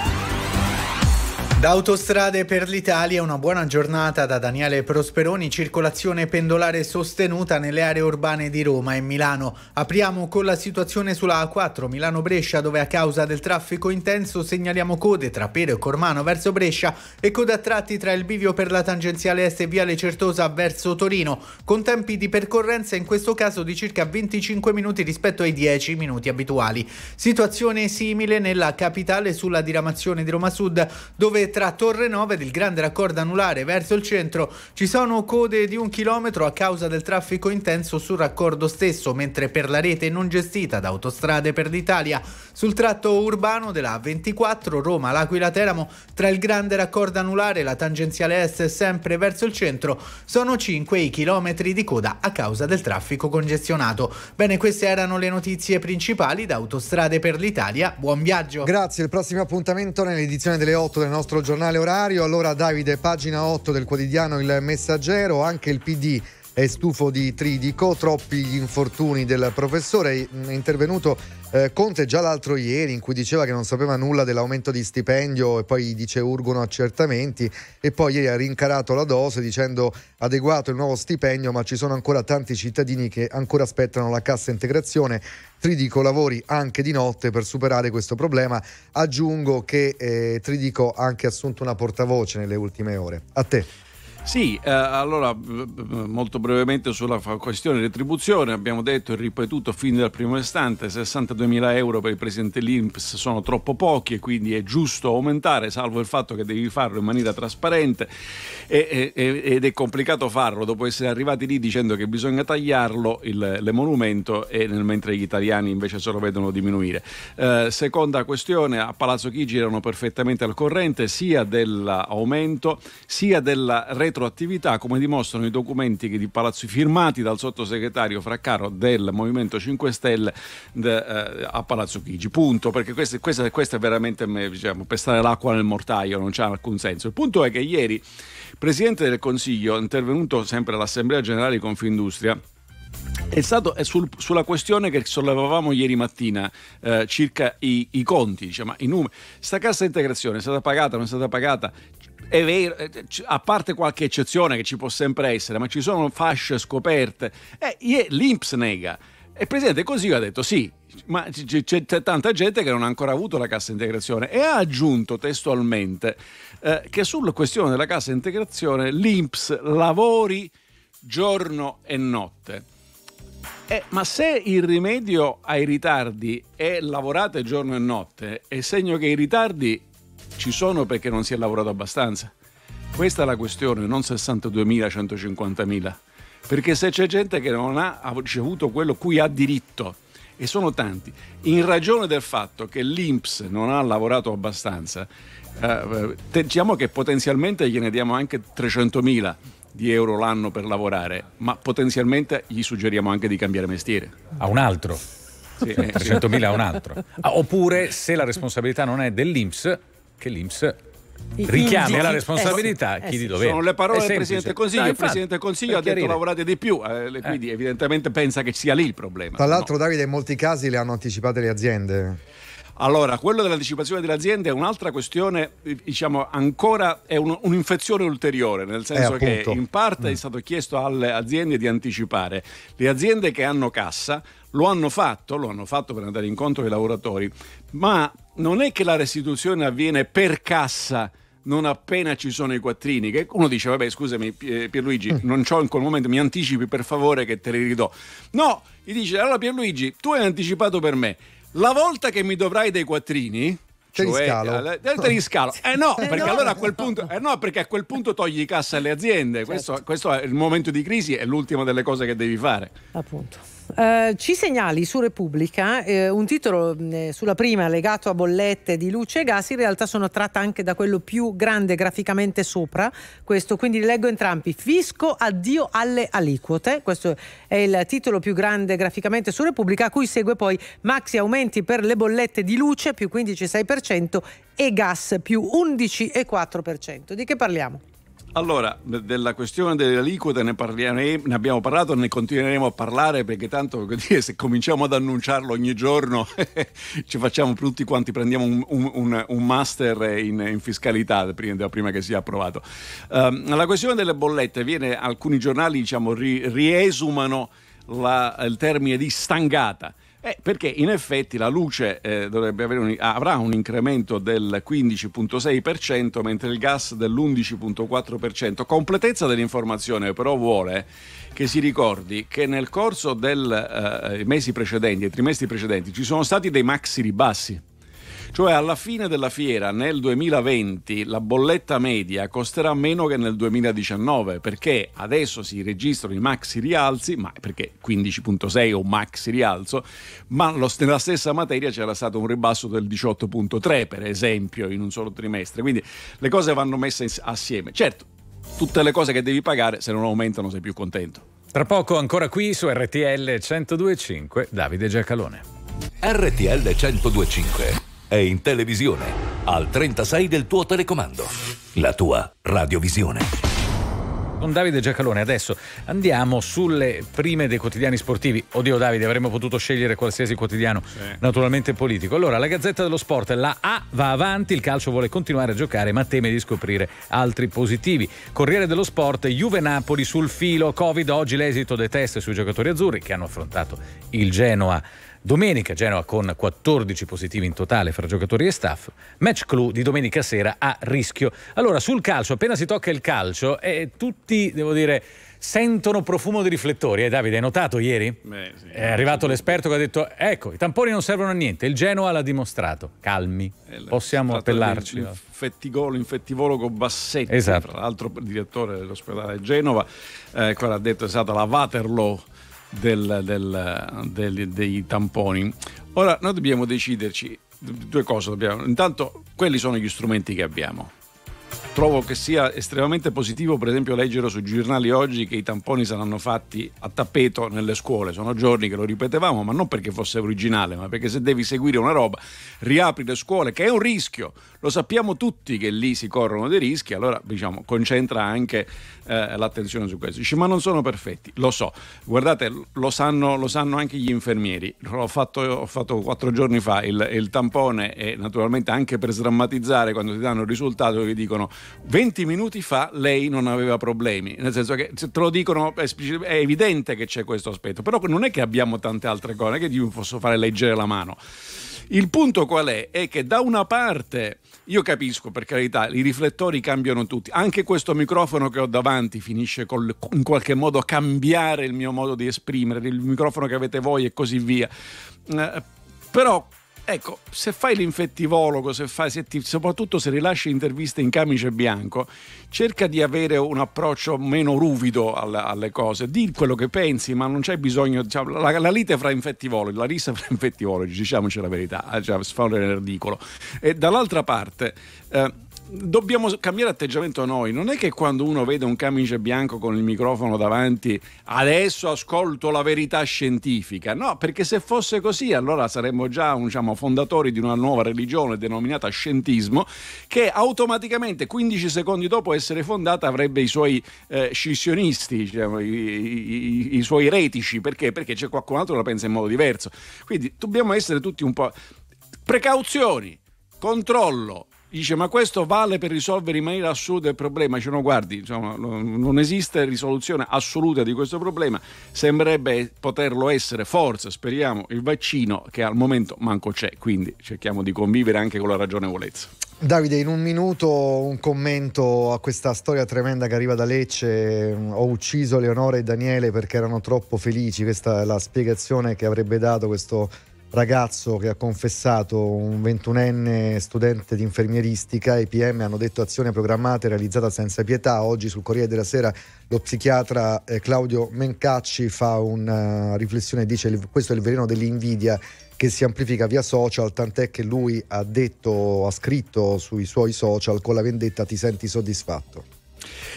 Da Autostrade per l'Italia una buona giornata da Daniele Prosperoni, circolazione pendolare sostenuta nelle aree urbane di Roma e Milano. Apriamo con la situazione sulla A4 Milano-Brescia dove a causa del traffico intenso segnaliamo code tra Pero e Cormano verso Brescia e code a tratti tra il bivio per la tangenziale est e Viale Certosa verso Torino, con tempi di percorrenza in questo caso di circa 25 minuti rispetto ai 10 minuti abituali. Situazione simile nella capitale sulla diramazione di Roma Sud dove tra Torre 9 ed il grande raccordo anulare verso il centro ci sono code di un chilometro a causa del traffico intenso sul raccordo stesso, mentre per la rete non gestita da Autostrade per l'Italia sul tratto urbano della 24 Roma L'Aquila Teramo tra il grande raccordo anulare e la tangenziale est sempre verso il centro sono 5 i chilometri di coda a causa del traffico congestionato. Bene, queste erano le notizie principali da Autostrade per l'Italia. Buon viaggio. Grazie, il prossimo appuntamento nell'edizione delle 8 del nostro giornale orario. Allora Davide, pagina 8 del quotidiano Il Messaggero, anche il PD è stufo di Tridico, troppi gli infortuni del professore, è intervenuto eh, Conte già l'altro ieri in cui diceva che non sapeva nulla dell'aumento di stipendio e poi dice urgono accertamenti e poi ieri ha rincarato la dose dicendo adeguato il nuovo stipendio ma ci sono ancora tanti cittadini che ancora aspettano la cassa integrazione Tridico lavori anche di notte per superare questo problema. Aggiungo che eh, Tridico ha anche assunto una portavoce nelle ultime ore. A te. Sì, eh, allora molto brevemente sulla questione retribuzione abbiamo detto e ripetuto fin dal primo istante 62 mila euro per il presidente l'Inps sono troppo pochi e quindi è giusto aumentare salvo il fatto che devi farlo in maniera trasparente e, e, ed è complicato farlo dopo essere arrivati lì dicendo che bisogna tagliarlo il, l'emolumento e nel, mentre gli italiani invece se lo vedono diminuire. Eh, seconda questione, a Palazzo Chigi erano perfettamente al corrente sia dell'aumento sia della retribuzione retroattività, come dimostrano i documenti di Palazzo firmati dal sottosegretario Fraccaro del Movimento 5 Stelle de, eh, a Palazzo Chigi. Punto, perché questo, questo, questo è veramente diciamo, pestare l'acqua nel mortaio, non c'ha alcun senso. Il punto è che ieri il Presidente del Consiglio, intervenuto sempre all'Assemblea Generale di Confindustria, è stato è sul, sulla questione che sollevavamo ieri mattina eh, circa i, i conti, diciamo, i numeri. Sta cassa integrazione è stata pagata, non è stata pagata? È vero, eh, a parte qualche eccezione che ci può sempre essere, ma ci sono fasce scoperte. Eh, L'Inps nega. E Presidente Consiglio ha detto sì, ma c'è, c'è, tanta gente che non ha ancora avuto la cassa integrazione e ha aggiunto testualmente eh, che sulla questione della cassa integrazione l'Inps lavori giorno e notte. Eh, ma se il rimedio ai ritardi è lavorate giorno e notte, è segno che i ritardi ci sono perché non si è lavorato abbastanza. Questa è la questione, non 62.000, 150.000. Perché se c'è gente che non ha ricevuto quello cui ha diritto, e sono tanti, in ragione del fatto che l'INPS non ha lavorato abbastanza, eh, diciamo che potenzialmente gliene diamo anche 300.000 di euro l'anno per lavorare, ma potenzialmente gli suggeriamo anche di cambiare mestiere. A un altro. Sì, 300.000 a un altro. Ah, oppure se la responsabilità non è dell'INPS, che l'Inps richiami alla responsabilità eh, chi di dovere. Sono le parole del Presidente del Consiglio. No, il Presidente del Consiglio ha detto lavorate di più, eh, quindi eh. evidentemente pensa che sia lì il problema. Tra l'altro, no. Davide, in molti casi le hanno anticipate le aziende. Allora, quello dell'anticipazione delle aziende è un'altra questione, diciamo, ancora è un, un'infezione ulteriore, nel senso che in parte mm. è stato chiesto alle aziende di anticipare. Le aziende che hanno cassa lo hanno fatto, lo hanno fatto per andare incontro ai lavoratori, ma non è che la restituzione avviene per cassa non appena ci sono i quattrini, che uno dice vabbè scusami Pierluigi, mm. non c'ho in quel momento, mi anticipi per favore che te li ridò. No, gli dice allora Pierluigi, tu hai anticipato per me, la volta che mi dovrai dei quattrini, Te li Cioè, scalo. eh, te li scalo. Eh no, Eh perché no. allora a quel punto, eh no, perché a quel punto togli cassa alle aziende. Questo, questo è il momento di crisi, è l'ultima delle cose che devi fare. Appunto. Eh, ci segnali su Repubblica eh, un titolo mh, sulla prima legato a bollette di luce e gas, in realtà sono tratta anche da quello più grande graficamente sopra, questo quindi leggo entrambi, fisco addio alle aliquote, questo è il titolo più grande graficamente su Repubblica, a cui segue poi maxi aumenti per le bollette di luce più 15,6% e gas più 11,4%. Di che parliamo? Allora, de- della questione delle aliquote ne, parliamo- ne abbiamo parlato, ne continueremo a parlare perché tanto se cominciamo ad annunciarlo ogni giorno ci facciamo tutti quanti, prendiamo un, un- un- master in, in fiscalità prima, prima che sia approvato. Ehm, la questione delle bollette viene, alcuni giornali diciamo, ri- riesumano la- il termine di stangata. Eh, perché in effetti la luce eh, un- avrà un incremento del 15,6%, mentre il gas dell'11,4%. Completezza dell'informazione però vuole che si ricordi che nel corso dei mesi precedenti, dei trimestri precedenti, ci sono stati dei maxi ribassi. Cioè alla fine della fiera nel 2020 la bolletta media costerà meno che nel 2019 perché adesso si registrano i maxi rialzi, ma perché 15.6 è un maxi rialzo, ma lo- nella stessa materia c'era stato un ribasso del 18.3 per esempio in un solo trimestre, quindi le cose vanno messe assieme. Certo, tutte le cose che devi pagare se non aumentano sei più contento. Tra poco ancora qui su RTL 1025 Davide Giacalone. RTL 1025 è in televisione al 36 del tuo telecomando. La tua radiovisione. Con Davide Giacalone adesso andiamo sulle prime dei quotidiani sportivi. Oddio Davide, avremmo potuto scegliere qualsiasi quotidiano, naturalmente politico. Allora, la Gazzetta dello Sport, la A va avanti, il calcio vuole continuare a giocare ma teme di scoprire altri positivi. Corriere dello Sport, Juve Napoli sul filo, Covid, oggi l'esito dei test sui giocatori azzurri che hanno affrontato il Genoa. Domenica Genoa con 14 positivi in totale fra giocatori e staff. Match clou di domenica sera a rischio. Allora, sul calcio, appena si tocca il calcio, eh, tutti, devo dire, sentono profumo di riflettori. Eh, Davide, hai notato ieri? È arrivato l'esperto che ha detto: Ecco, i tamponi non servono a niente. Il Genoa l'ha dimostrato. Calmi, possiamo Tratto appellarci. dell'infettivolo- L'infettivologo Bassetti, Esatto. tra l'altro direttore dell'ospedale Genova, eh, quello ha detto è stata la Waterloo del- del- del- dei tamponi. Ora noi dobbiamo deciderci due cose. Dobbiamo, intanto, quelli sono gli strumenti che abbiamo. Trovo che sia estremamente positivo, per esempio, leggere sui giornali oggi che i tamponi saranno fatti a tappeto nelle scuole. Sono giorni che lo ripetevamo, ma non perché fosse originale, ma perché se devi seguire una roba, riapri le scuole, che è un rischio. Lo sappiamo tutti che lì si corrono dei rischi, allora diciamo concentra anche eh, l'attenzione su questo. Dice, ma non sono perfetti, lo so. Guardate, lo sanno, lo sanno anche gli infermieri. L'ho fatto, ho fatto quattro giorni fa il, il tampone e naturalmente anche per sdrammatizzare quando ti danno il risultato che dicono 20 minuti fa lei non aveva problemi. Nel senso che te lo dicono è, è evidente che c'è questo aspetto, però non è che abbiamo tante altre cose, non è che io posso fare leggere la mano. Il punto qual è? È che da una parte io capisco, per carità, i riflettori cambiano tutti. Anche questo microfono che ho davanti finisce col, in qualche modo a cambiare il mio modo di esprimere, il microfono che avete voi e così via. Eh, però Ecco, se fai l'infettivologo, se fai, se ti- soprattutto se rilasci interviste in camice bianco, cerca di avere un approccio meno ruvido alle, alle cose. Di quello che pensi, ma non c'è bisogno. diciamo, la, la lite fra infettivologi, la rissa fra infettivologi, diciamoci la verità, eh, cioè, sfondere nel ridicolo. E dall'altra parte. eh, Dobbiamo cambiare atteggiamento noi. Non è che quando uno vede un camice bianco con il microfono davanti, adesso ascolto la verità scientifica. No, perché se fosse così, allora saremmo già diciamo, fondatori di una nuova religione denominata scientismo, che automaticamente 15 secondi dopo essere fondata avrebbe i suoi eh, scissionisti, diciamo, i, i- i suoi eretici. Perché? Perché c'è qualcun altro che la pensa in modo diverso. Quindi dobbiamo essere tutti un po'. Precauzioni, controllo. Dice, ma questo vale per risolvere in maniera assoluta il problema? Dice, guardi, insomma, no- non esiste risoluzione assoluta di questo problema. Sembrerebbe poterlo essere, forse, speriamo, il vaccino che al momento manco c'è. Quindi cerchiamo di convivere anche con la ragionevolezza. Davide, in un minuto un commento a questa storia tremenda che arriva da Lecce. Ho ucciso Leonora e Daniele perché erano troppo felici. Questa è la spiegazione che avrebbe dato questo ragazzo che ha confessato un 21enne studente di infermieristica. I PM hanno detto azione programmata e realizzata senza pietà. Oggi sul Corriere della Sera lo psichiatra eh, Claudio Mencacci fa una riflessione e dice questo è il veleno dell'invidia che si amplifica via social, tant'è che lui ha detto, ha scritto sui suoi social con la vendetta ti senti soddisfatto.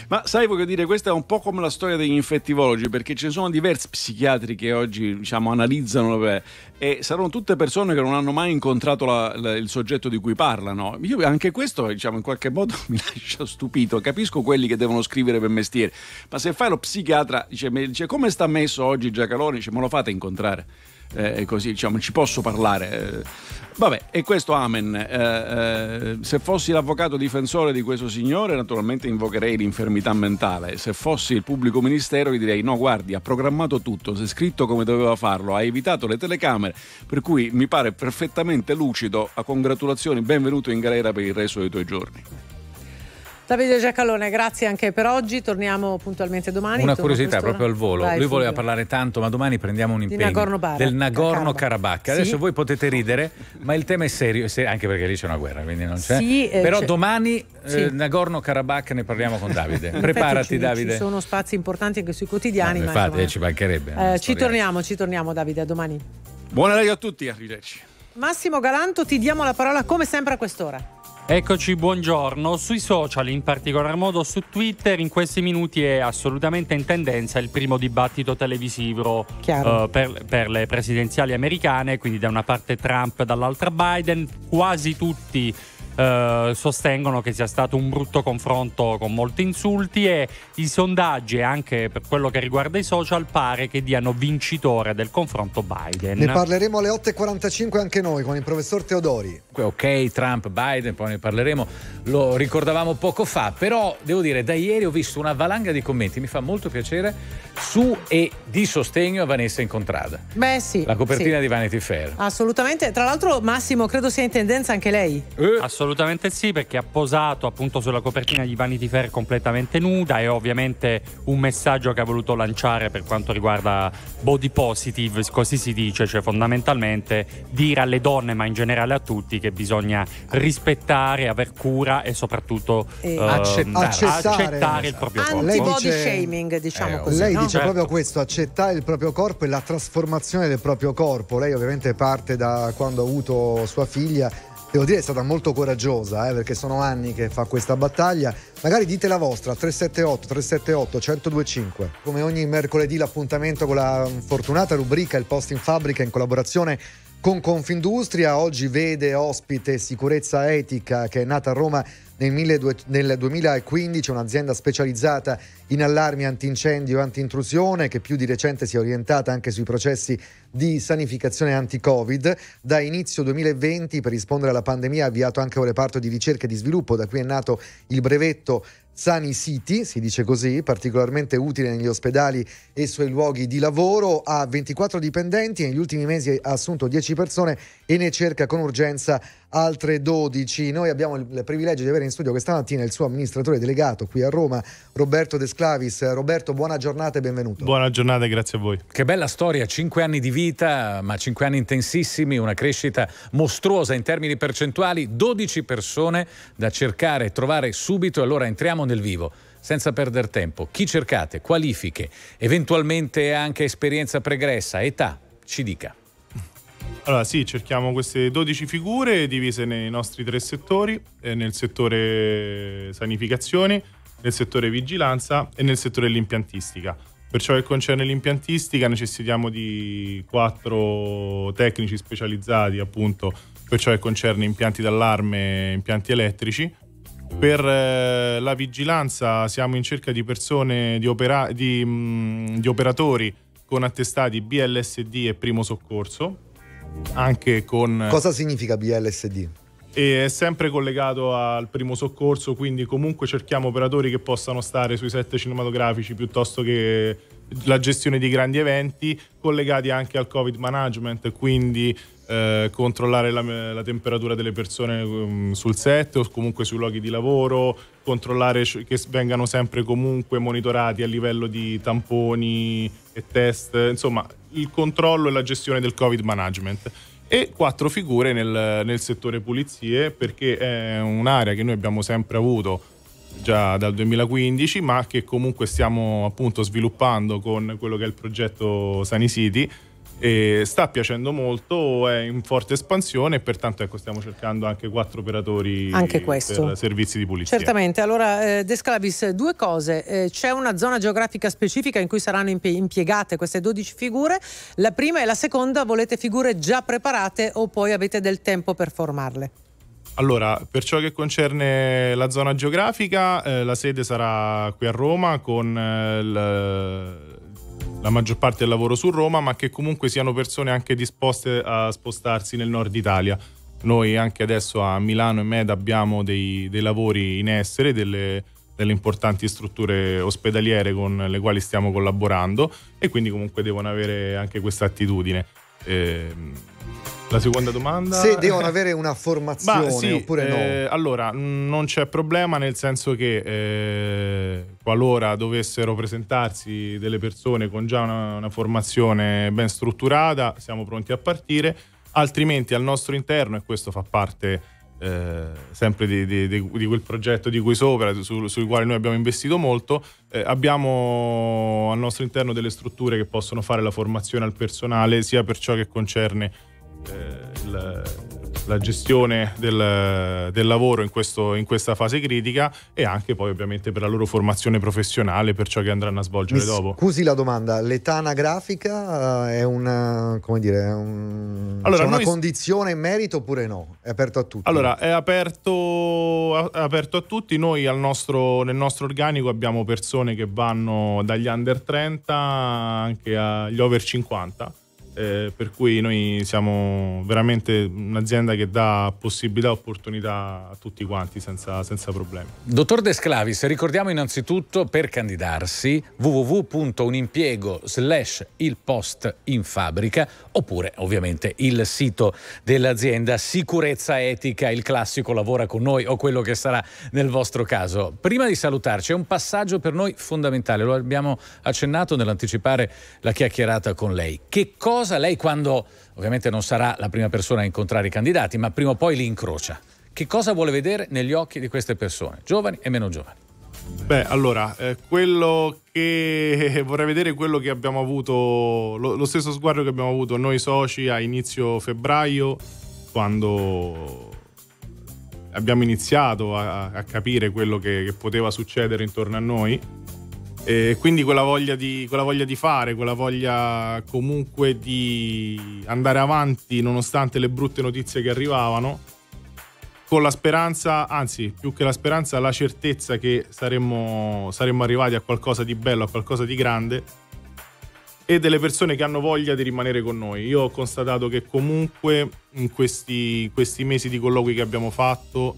Ma sai, voglio dire, questa è un po' come la storia degli infettivologi, perché ci sono diversi psichiatri che oggi diciamo, analizzano beh, e saranno tutte persone che non hanno mai incontrato la, la, il soggetto di cui parlano. Io anche questo, diciamo, in qualche modo mi lascia stupito. Capisco quelli che devono scrivere per mestiere, ma se fai lo psichiatra, dice, dice come sta messo oggi Giacalone? Dice, me lo fate incontrare. Eh, così diciamo, ci posso parlare. Eh, Vabbè, e questo amen. Eh, eh, se fossi l'avvocato difensore di questo signore, naturalmente invocherei l'infermità mentale. Se fossi il pubblico ministero, gli direi: no, guardi, ha programmato tutto, si è scritto come doveva farlo, ha evitato le telecamere, per cui mi pare perfettamente lucido. A congratulazioni, benvenuto in galera per il resto dei tuoi giorni. Davide Giacalone, grazie anche per oggi. Torniamo puntualmente domani. Una curiosità proprio al volo. Vai, Lui voleva parlare tanto, ma domani prendiamo un impegno Nagorno del Nagorno-Karabakh. Adesso sì? voi potete ridere, ma il tema è serio, anche perché lì c'è una guerra, quindi non c'è. Sì, eh, Però domani sì. eh, Nagorno-Karabakh ne parliamo con Davide. Preparati, ci, Davide. Ci sono spazi importanti anche sui quotidiani. No, ma infatti, ci mancherebbe. Eh, ci torniamo, ci torniamo, Davide. A domani. Buona radio a tutti, arrivederci. Massimo Galanto, ti diamo la parola come sempre a quest'ora. Eccoci, buongiorno. Sui social, in particolar modo su Twitter, in questi minuti è assolutamente in tendenza il primo dibattito televisivo uh, per, per, le presidenziali americane, quindi da una parte Trump, dall'altra Biden. Quasi tutti eh, sostengono che sia stato un brutto confronto con molti insulti e i sondaggi, anche per quello che riguarda i social, pare che diano vincitore del confronto Biden. Ne parleremo alle 8.45 anche noi con il professor Teodori. Ok, Trump, Biden, poi ne parleremo, lo ricordavamo poco fa, però devo dire, da ieri ho visto una valanga di commenti, mi fa molto piacere, su e di sostegno a Vanessa Incontrada. Beh sì. La copertina sì. di Vanity Fair. Assolutamente, tra l'altro Massimo credo sia in tendenza anche lei. Eh. Assolutamente Assolutamente sì, perché ha posato appunto sulla copertina di Vanity Fair completamente nuda e ovviamente un messaggio che ha voluto lanciare per quanto riguarda body positive, così si dice, cioè fondamentalmente dire alle donne, ma in generale a tutti, che bisogna rispettare, aver cura e soprattutto e accettare. accettare. accettare il proprio corpo. Anti-body dice, shaming, diciamo eh, così. Lei no? dice certo. proprio questo, accettare il proprio corpo e la trasformazione del proprio corpo. Lei ovviamente parte da quando ha avuto sua figlia devo dire è stata molto coraggiosa eh, perché sono anni che fa questa battaglia magari dite la vostra 378 378 1025 come ogni mercoledì l'appuntamento con la fortunata rubrica il post in fabbrica in collaborazione con Confindustria oggi vede ospite sicurezza etica che è nata a Roma nel 2015 un'azienda specializzata in allarmi antincendio e anti-intrusione che più di recente si è orientata anche sui processi di sanificazione anti-Covid. Da inizio 2020 per rispondere alla pandemia ha avviato anche un reparto di ricerca e di sviluppo, da cui è nato il brevetto Sani City, si dice così, particolarmente utile negli ospedali e sui luoghi di lavoro. Ha 24 dipendenti, negli ultimi mesi ha assunto 10 persone e ne cerca con urgenza altre 12. Noi abbiamo il privilegio di avere in studio questa mattina il suo amministratore delegato qui a Roma, Roberto De Sclavis. Roberto, buona giornata e benvenuto. Buona giornata e grazie a voi. Che bella storia, 5 anni di vita, ma 5 anni intensissimi, una crescita mostruosa in termini percentuali, 12 persone da cercare e trovare subito. Allora entriamo nel vivo senza perdere tempo. Chi cercate? Qualifiche? Eventualmente anche esperienza pregressa? Età? Ci dica. Allora sì, cerchiamo queste 12 figure divise nei nostri tre settori, eh, nel settore sanificazione, nel settore vigilanza e nel settore dell'impiantistica. Per ciò che concerne l'impiantistica necessitiamo di quattro tecnici specializzati appunto per ciò che concerne impianti d'allarme e impianti elettrici. Per eh, la vigilanza siamo in cerca di persone, di, opera- di, mm, di operatori con attestati BLSD e primo soccorso anche con... Cosa significa BLSD? È sempre collegato al primo soccorso, quindi comunque cerchiamo operatori che possano stare sui set cinematografici piuttosto che la gestione di grandi eventi, collegati anche al Covid management, quindi eh, controllare la, la, temperatura delle persone um, sul set o comunque sui luoghi di lavoro, controllare che vengano sempre comunque monitorati a livello di tamponi e test, insomma il controllo e la gestione del Covid management. e quattro figure nel, nel settore pulizie perché è un'area che noi abbiamo sempre avuto già dal 2015 ma che comunque stiamo appunto sviluppando con quello che è il progetto Sani City e sta piacendo molto, è in forte espansione e pertanto ecco, stiamo cercando anche quattro operatori anche per servizi di pulizia. Certamente, allora eh, Desclavis, due cose, eh, c'è una zona geografica specifica in cui saranno impiegate queste 12 figure, la prima e la seconda volete figure già preparate o poi avete del tempo per formarle? Allora, per ciò che concerne la zona geografica, eh, la sede sarà qui a Roma con eh, il la maggior parte del lavoro su Roma, ma che comunque siano persone anche disposte a spostarsi nel nord Italia. Noi anche adesso a Milano e Med abbiamo dei, dei lavori in essere, delle, delle, importanti strutture ospedaliere con le quali stiamo collaborando e quindi comunque devono avere anche questa attitudine. Eh, la seconda domanda? Se devono avere una formazione sì, oppure eh, no? Allora, non c'è problema nel senso che eh, qualora dovessero presentarsi delle persone con già una, una, formazione ben strutturata, siamo pronti a partire, altrimenti al nostro interno, e questo fa parte eh, sempre di, di, di, di, quel progetto di cui sopra, su, sul quale noi abbiamo investito molto, eh, abbiamo al nostro interno delle strutture che possono fare la formazione al personale sia per ciò che concerne eh, la, la, gestione del, del lavoro in, questo, in, questa fase critica e anche poi ovviamente per la loro formazione professionale per ciò che andranno a svolgere Mi dopo. Scusi la domanda, l'età anagrafica eh, è una, come dire, un, allora, una condizione in merito oppure no? È aperto a tutti? Allora, è aperto, è aperto a tutti, noi nostro, nel nostro organico abbiamo persone che vanno dagli under 30 anche agli over 50 eh, per cui noi siamo veramente un'azienda che dà possibilità e opportunità a tutti quanti senza, senza problemi. Dottor De Sclavis, ricordiamo innanzitutto per candidarsi www.unimpiego slash il post in fabbrica oppure ovviamente il sito dell'azienda Sicurezza Etica, il classico lavora con noi o quello che sarà nel vostro caso. Prima di salutarci è un passaggio per noi fondamentale, lo abbiamo accennato nell'anticipare la chiacchierata con lei. Che cosa cosa lei quando, ovviamente non sarà la prima persona a incontrare i candidati, ma prima o poi li incrocia, che cosa vuole vedere negli occhi di queste persone, giovani e meno giovani? Beh, allora, eh, quello che vorrei vedere è quello che abbiamo avuto, lo, lo, stesso sguardo che abbiamo avuto noi soci a inizio febbraio, quando abbiamo iniziato a, a capire quello che, che poteva succedere intorno a noi e quindi quella voglia, di, quella voglia di fare, quella voglia comunque di andare avanti nonostante le brutte notizie che arrivavano, con la speranza, anzi più che la speranza, la certezza che saremmo, saremmo arrivati a qualcosa di bello, a qualcosa di grande e delle persone che hanno voglia di rimanere con noi. Io ho constatato che comunque in questi, questi mesi di colloqui che abbiamo fatto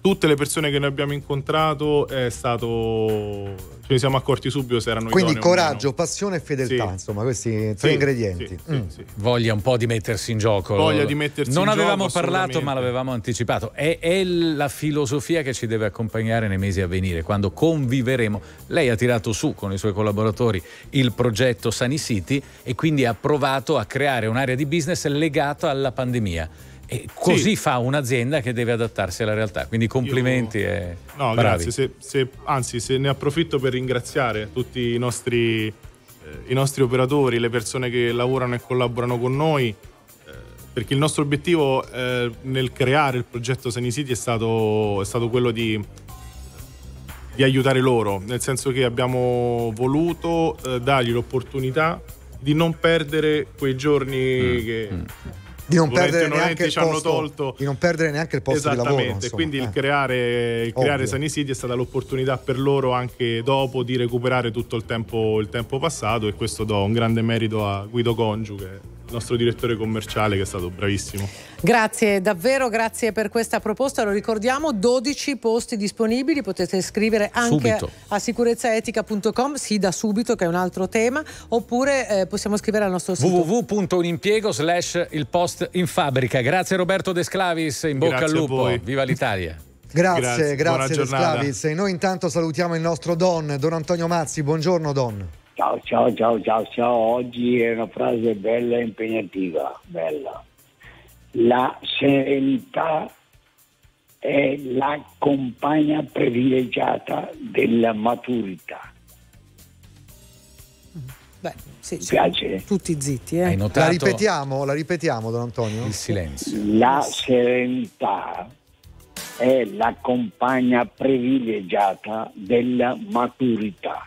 tutte le persone che noi abbiamo incontrato è stato ce ne siamo accorti subito se erano quindi coraggio, passione e fedeltà sì. insomma questi tre sì, ingredienti. sì, mm. voglia un po' di mettersi in gioco. Voglia di mettersi non in avevamo gioco, parlato ma l'avevamo anticipato. È, è, la filosofia che ci deve accompagnare nei mesi a venire quando conviveremo. Lei ha tirato su con i suoi collaboratori il progetto Sunny City e quindi ha provato a creare un'area di business legata alla pandemia e così sì. fa un'azienda che deve adattarsi alla realtà. Quindi complimenti Io... e. No, bravi. grazie. Se, se, anzi, se ne approfitto per ringraziare tutti i nostri, eh, i nostri, operatori, le persone che lavorano e collaborano con noi. Eh, perché il nostro obiettivo eh, nel creare il progetto Sani City è stato, è stato quello di, di, aiutare loro, nel senso che abbiamo voluto eh, dargli l'opportunità di non perdere quei giorni mm. che. Mm di non, perdere neanche, il posto, di non perdere neanche il posto di lavoro. Esattamente, quindi eh. il creare, il creare Sunny City è stata l'opportunità per loro anche dopo di recuperare tutto il tempo, il tempo passato e questo do un grande merito a Guido Congiu che il nostro direttore commerciale che è stato bravissimo. Grazie, davvero grazie per questa proposta. Lo ricordiamo, 12 posti disponibili, potete scrivere anche subito. a sicurezzaetica.com, sì da subito che è un altro tema, oppure eh, possiamo scrivere al nostro sito www.unimpiego slash il post in fabbrica. Grazie Roberto De Sclavis, in bocca grazie al lupo, viva l'Italia. Grazie, grazie, grazie De Sclavis. E noi intanto salutiamo il nostro Don, Don Antonio Mazzi. Buongiorno Don. Ciao, ciao, ciao, ciao, ciao. Oggi è una frase bella e impegnativa, bella. La serenità è la compagna privilegiata della maturità. Beh, sì, piace? Tutti zitti, eh. La ripetiamo, la ripetiamo, Don Antonio? Il silenzio. La serenità è la compagna privilegiata della maturità.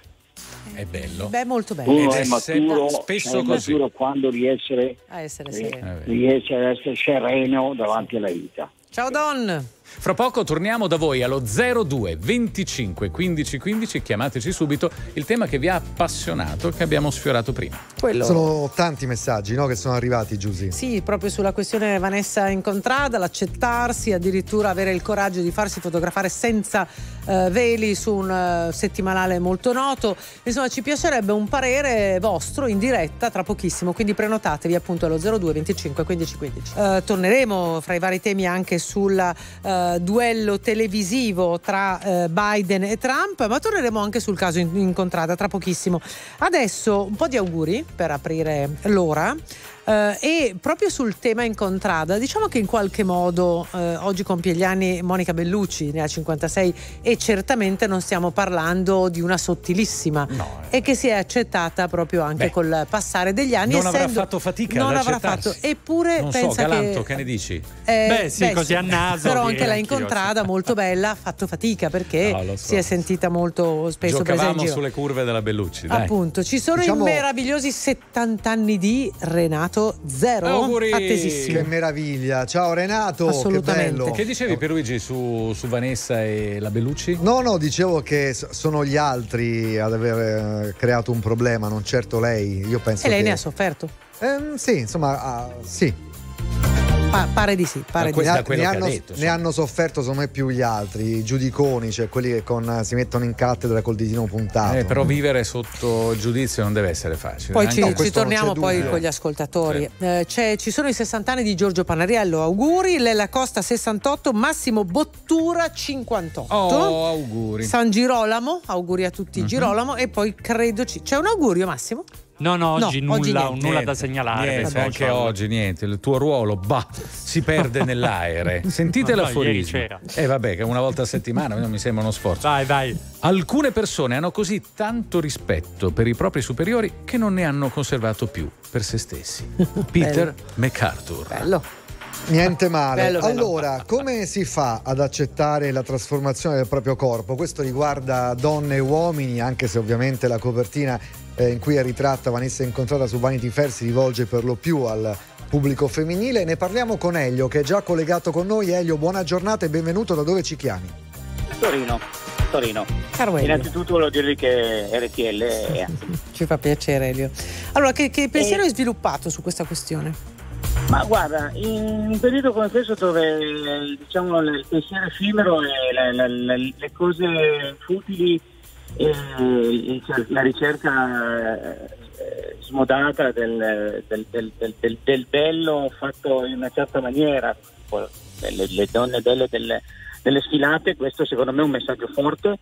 È bello. Beh, molto bello. Uno è è maturo, spesso è così. maturo quando riesce, A essere ri- sereno. riesce ad essere sereno davanti alla vita. Ciao Don. Fra poco torniamo da voi allo 02 25 15 15, chiamateci subito il tema che vi ha appassionato, che abbiamo sfiorato prima. Quello- Sono tanti messaggi no, che sono arrivati, Giusy. Sì, proprio sulla questione Vanessa Incontrada, l'accettarsi, addirittura avere il coraggio di farsi fotografare senza eh, veli su un eh, settimanale molto noto. Insomma, ci piacerebbe un parere vostro in diretta tra pochissimo, quindi prenotatevi appunto allo 02 25 15 15. Eh, torneremo fra i vari temi anche sul eh, duello televisivo tra eh, Biden e Trump, ma torneremo anche sul caso in- tra pochissimo. Adesso un po' di auguri per aprire l'ora. Eh, e proprio sul tema Incontrada, diciamo che in qualche modo eh, oggi compie gli anni Monica Bellucci, ne ha 56, e certamente non stiamo parlando di una sottilissima e che si è accettata proprio anche Beh, col passare degli anni. non avrà essendo- fatto fatica non avrà fatto, eppure non so, pensa Galanto, che che ne dici? eh, Beh, sì, così a naso Però anche la incontrada molto bella ha fatto fatica perché No, so. si è sentita molto spesso Giocavamo sulle curve della Bellucci, dai. Appunto, ci sono Diciamo- i meravigliosi 70 anni di Renato Zero. Auguri! Attesissimo. Che meraviglia. Ciao Renato, Assolutamente. che bello. Che dicevi Pierluigi su, su Vanessa e la Bellucci? No, no, dicevo che sono gli altri ad aver eh, creato un problema, non certo lei. Io penso E lei che... ne ha sofferto. Ehm, sì, insomma, ah, sì. Pa- pare di sì, pare di Ne, sì. ne hanno, ne hanno sofferto secondo me più gli altri, i giudiconi, cioè quelli che con- si mettono in cattedra col ditino puntato. Eh, però vivere sotto giudizio non deve essere facile. Poi ci, No, ci torniamo poi dubbio. con gli ascoltatori. Eh, c'è- ci sono i 60 anni di Giorgio Panariello, auguri, Lella Costa 68, Massimo Bottura 58. Oh, auguri. San Girolamo, auguri a tutti Girolamo e poi credo ci... c'è un augurio Massimo? No, no, No, oggi oggi nulla, niente. nulla da segnalare. Niente, anche oggi niente, il tuo ruolo bah, si perde nell'aere. Sentite No, no, l'aforismo. c'era. Eh vabbè, che una volta a settimana non mi sembra uno sforzo. Vai, vai. Alcune persone hanno così tanto rispetto per i propri superiori che non ne hanno conservato più per se stessi. Peter MacArthur. Bello. Niente male. Bello, bello. Allora, come si fa ad accettare la trasformazione del proprio corpo? Questo riguarda donne e uomini, anche se ovviamente la copertina eh, in cui è ritratta Vanessa Incontrata su Vanity Fair si rivolge per lo più al pubblico femminile. Ne parliamo con Elio che è già collegato con noi. Elio, buona giornata e benvenuto. Da dove ci chiami? Torino, Torino. Caro Elio. Innanzitutto volevo dirvi che RTL è Ci fa piacere Elio. Allora, che, che pensiero Eh. hai sviluppato su questa questione? Ma guarda, in un periodo come questo dove diciamo, il pensiero effimero e la- la- le cose futili e la ricerca eh, smodata del, del- del- del- bello fatto in una certa maniera, le, le donne belle delle, delle sfilate, questo secondo me è un messaggio forte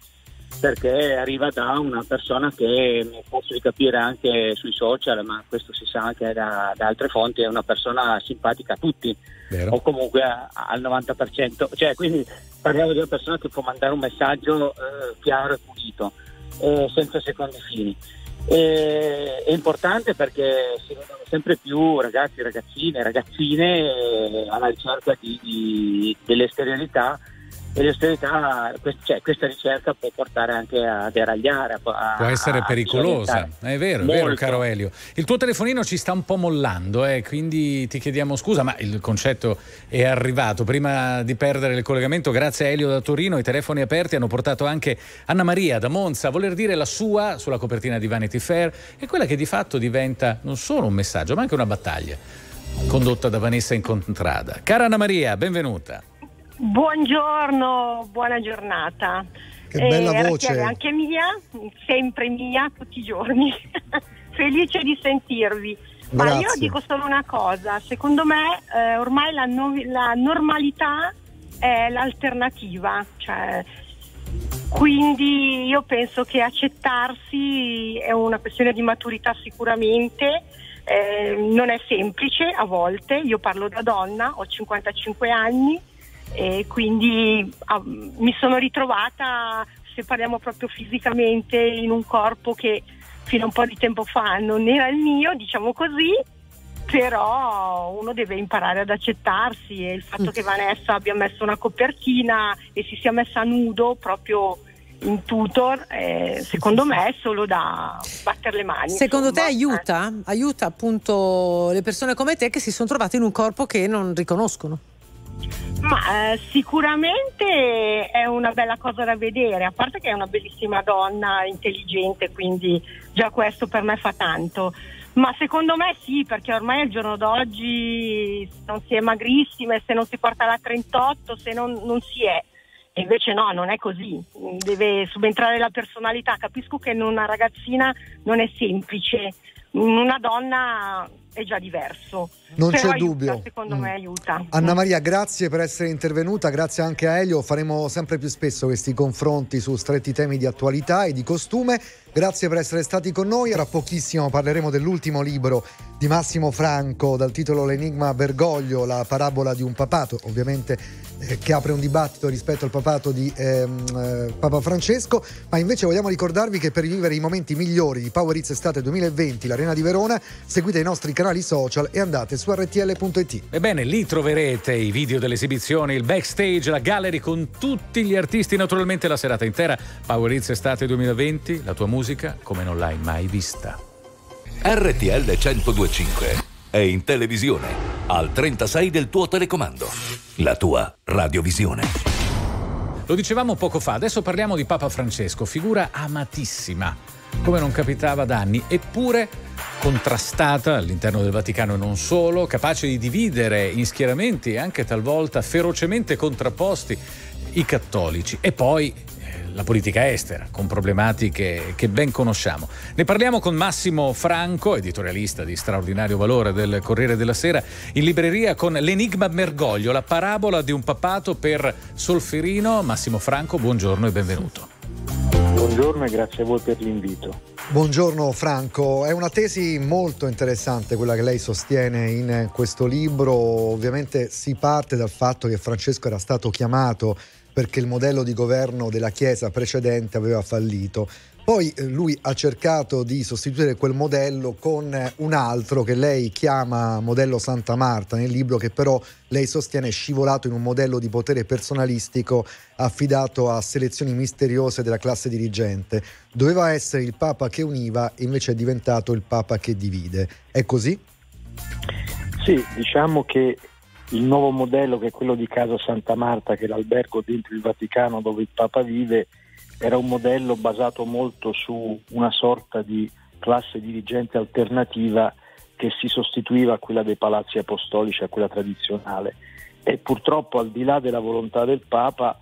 perché arriva da una persona che posso capire anche sui social, ma questo si sa anche da, da altre fonti, è una persona simpatica a tutti Vero. o comunque a- al 90%, cioè quindi parliamo di una persona che può mandare un messaggio eh, chiaro e pulito, eh, senza secondi fini. E- è importante perché si vedono sempre più ragazzi, ragazzine, ragazzine eh, alla ricerca di, di- dell'esteriorità e quest- cioè, questa ricerca può portare anche a deragliare, a, Può essere pericolosa, è vero, è vero, Molto. caro Elio. Il tuo telefonino ci sta un po' mollando, eh, quindi ti chiediamo scusa, ma il concetto è arrivato. Prima di perdere il collegamento, grazie a Elio da Torino, i telefoni aperti hanno portato anche Anna Maria da Monza a voler dire la sua sulla copertina di Vanity Fair e quella che di fatto diventa non solo un messaggio, ma anche una battaglia condotta da Vanessa Incontrada. Cara Anna Maria, benvenuta. Buongiorno, buona giornata. Che bella RTL voce. Anche mia, sempre mia, tutti i giorni. Felice di sentirvi. Ma io Grazie. dico solo una cosa, secondo me eh, ormai la, no- la normalità è l'alternativa, cioè, quindi io penso che accettarsi è una questione di maturità sicuramente, Eh, non è semplice a volte, io parlo da donna, ho 55 anni e quindi ah, mi sono ritrovata, se parliamo proprio fisicamente, in un corpo che fino a un po' di tempo fa non era il mio, diciamo così, però uno deve imparare ad accettarsi e il fatto che Vanessa abbia messo una copertina e si sia messa a nudo proprio in tutor, eh, secondo me è solo da battere le mani. Secondo insomma. te aiuta? Aiuta appunto le persone come te che si sono trovate in un corpo che non riconoscono? Ma eh, sicuramente è una bella cosa da vedere, a parte che è una bellissima donna, intelligente, quindi già questo per me fa tanto. Ma secondo me sì, perché ormai al giorno d'oggi non si è magrissime, se non si porta la 38, se non, non si è. E invece no, non è così, deve subentrare la personalità. Capisco che in una ragazzina non è semplice, una donna è già diverso. Non Però c'è aiuta, dubbio. Secondo Mm. me aiuta. Anna Maria, grazie per essere intervenuta, grazie anche a Elio. Faremo sempre più spesso questi confronti su stretti temi di attualità e di costume. Grazie per essere stati con noi. Tra pochissimo parleremo dell'ultimo libro di Massimo Franco dal titolo L'enigma Bergoglio, la parabola di un papato, ovviamente che apre un dibattito rispetto al papato di ehm, eh, Papa Francesco. Ma invece vogliamo ricordarvi che per rivivere i momenti migliori di Power Hits Estate 2020, l'Arena di Verona, seguite i nostri canali social e andate su rtl.it. Ebbene, lì troverete i video dell'esibizione, il backstage, la gallery con tutti gli artisti, naturalmente la serata intera. Power Hits Estate 2020, la tua musica come non l'hai mai vista. RTL 1025 è in televisione al 36 del tuo telecomando. La tua radiovisione. Lo dicevamo poco fa, adesso parliamo di Papa Francesco, figura amatissima, come non capitava da anni, eppure contrastata all'interno del Vaticano e non solo, capace di dividere in schieramenti anche talvolta ferocemente contrapposti i cattolici e poi la politica estera, con problematiche che ben conosciamo. Ne parliamo con Massimo Franco, editorialista di straordinario valore del Corriere della Sera, in libreria con L'Enigma Mergoglio, la parabola di un papato per Solferino. Massimo Franco, buongiorno e benvenuto. Buongiorno e grazie a voi per l'invito. Buongiorno Franco, è una tesi molto interessante quella che lei sostiene in questo libro. Ovviamente si parte dal fatto che Francesco era stato chiamato perché il modello di governo della Chiesa precedente aveva fallito. Poi eh, lui ha cercato di sostituire quel modello con eh, un altro che lei chiama modello Santa Marta nel libro, che però lei sostiene è scivolato in un modello di potere personalistico affidato a selezioni misteriose della classe dirigente. Doveva essere il Papa che univa, invece è diventato il Papa che divide. È così? Sì, diciamo che il nuovo modello che è quello di Casa Santa Marta, che è l'albergo dentro il Vaticano dove il Papa vive, era un modello basato molto su una sorta di classe dirigente alternativa che si sostituiva a quella dei palazzi apostolici, a quella tradizionale. E purtroppo al di là della volontà del Papa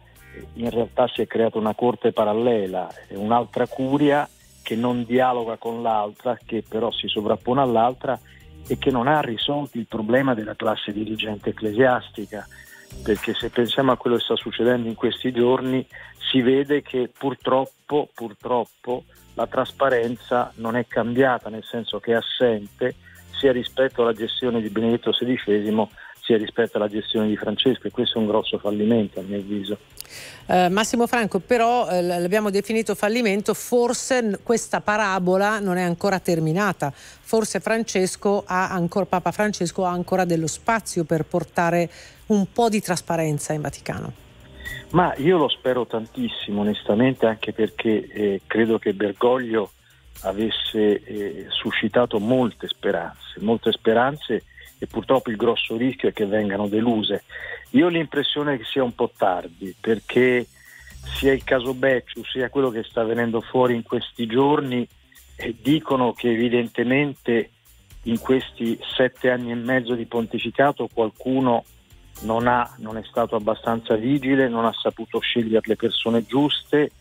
in realtà si è creata una corte parallela, un'altra curia che non dialoga con l'altra, che però si sovrappone all'altra e che non ha risolto il problema della classe dirigente ecclesiastica, perché se pensiamo a quello che sta succedendo in questi giorni si vede che purtroppo, purtroppo la trasparenza non è cambiata, nel senso che è assente sia rispetto alla gestione di Benedetto XVI sia rispetto alla gestione di Francesco e questo è un grosso fallimento a mio avviso. Eh, Massimo Franco, però eh, l'abbiamo definito fallimento, forse questa parabola non è ancora terminata, forse Francesco ha ancora, Papa Francesco ha ancora dello spazio per portare un po' di trasparenza in Vaticano. Ma io lo spero tantissimo, onestamente, anche perché eh, credo che Bergoglio avesse eh, suscitato molte speranze, molte speranze e purtroppo il grosso rischio è che vengano deluse. Io ho l'impressione che sia un po' tardi perché sia il caso Becciu sia quello che sta venendo fuori in questi giorni eh, dicono che evidentemente in questi sette anni e mezzo di pontificato qualcuno non, ha, non è stato abbastanza vigile, non ha saputo scegliere le persone giuste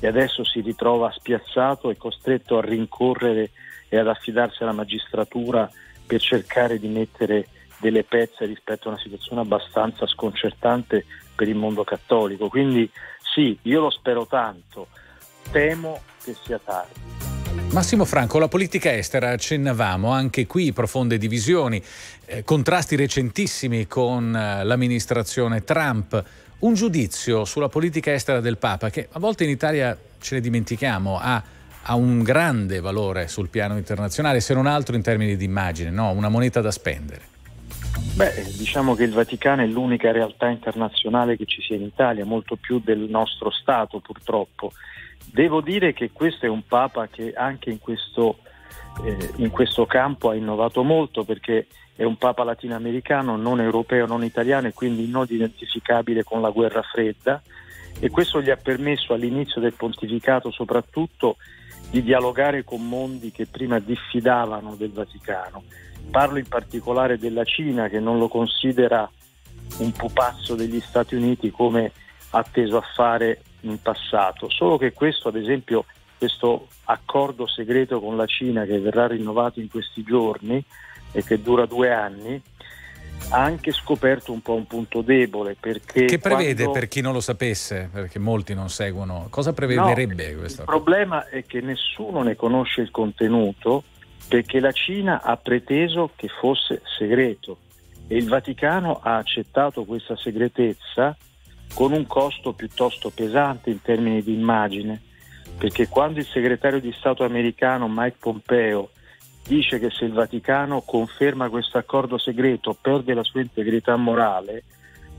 e adesso si ritrova spiazzato e costretto a rincorrere e ad affidarsi alla magistratura per cercare di mettere delle pezze rispetto a una situazione abbastanza sconcertante per il mondo cattolico. Quindi sì, io lo spero tanto, temo che sia tardi. Massimo Franco, la politica estera, accennavamo anche qui profonde divisioni, eh, contrasti recentissimi con eh, l'amministrazione Trump. Un giudizio sulla politica estera del Papa che a volte in Italia ce ne dimentichiamo, ha, ha un grande valore sul piano internazionale, se non altro in termini di immagine, no? una moneta da spendere. Beh, diciamo che il Vaticano è l'unica realtà internazionale che ci sia in Italia, molto più del nostro Stato purtroppo. Devo dire che questo è un Papa che anche in questo, eh, in questo campo ha innovato molto perché è un Papa latinoamericano, non europeo, non italiano e quindi non identificabile con la guerra fredda e questo gli ha permesso all'inizio del pontificato soprattutto di dialogare con mondi che prima diffidavano del Vaticano. Parlo in particolare della Cina che non lo considera un pupazzo degli Stati Uniti come ha teso a fare in passato, solo che questo ad esempio questo accordo segreto con la Cina che verrà rinnovato in questi giorni e che dura due anni ha anche scoperto un po' un punto debole perché che prevede quando... per chi non lo sapesse perché molti non seguono cosa prevederebbe no, questo il problema è che nessuno ne conosce il contenuto perché la Cina ha preteso che fosse segreto e il Vaticano ha accettato questa segretezza con un costo piuttosto pesante in termini di immagine, perché quando il segretario di Stato americano Mike Pompeo dice che se il Vaticano conferma questo accordo segreto perde la sua integrità morale,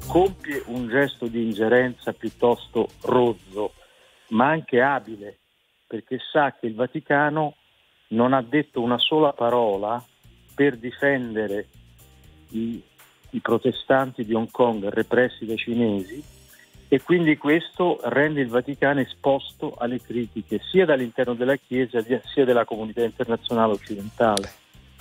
compie un gesto di ingerenza piuttosto rozzo, ma anche abile, perché sa che il Vaticano non ha detto una sola parola per difendere i, i protestanti di Hong Kong repressi dai cinesi e quindi questo rende il Vaticano esposto alle critiche sia dall'interno della Chiesa sia della comunità internazionale occidentale.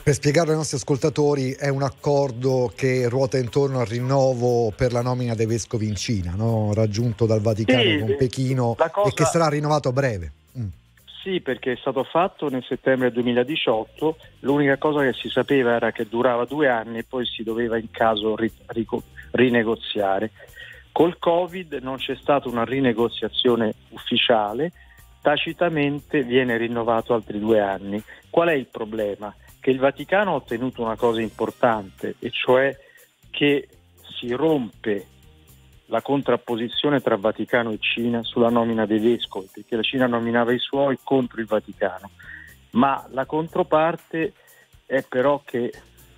Per spiegarlo ai nostri ascoltatori, è un accordo che ruota intorno al rinnovo per la nomina dei vescovi in Cina, no? raggiunto dal Vaticano sì, con Pechino cosa... e che sarà rinnovato a breve. Mm. Sì, perché è stato fatto nel settembre 2018, l'unica cosa che si sapeva era che durava due anni e poi si doveva in caso ri- rinegoziare. Col Covid non c'è stata una rinegoziazione ufficiale, tacitamente viene rinnovato altri due anni. Qual è il problema? Che il Vaticano ha ottenuto una cosa importante, e cioè che si rompe la contrapposizione tra Vaticano e Cina sulla nomina dei vescovi, perché la Cina nominava i suoi contro il Vaticano. Ma la controparte è però che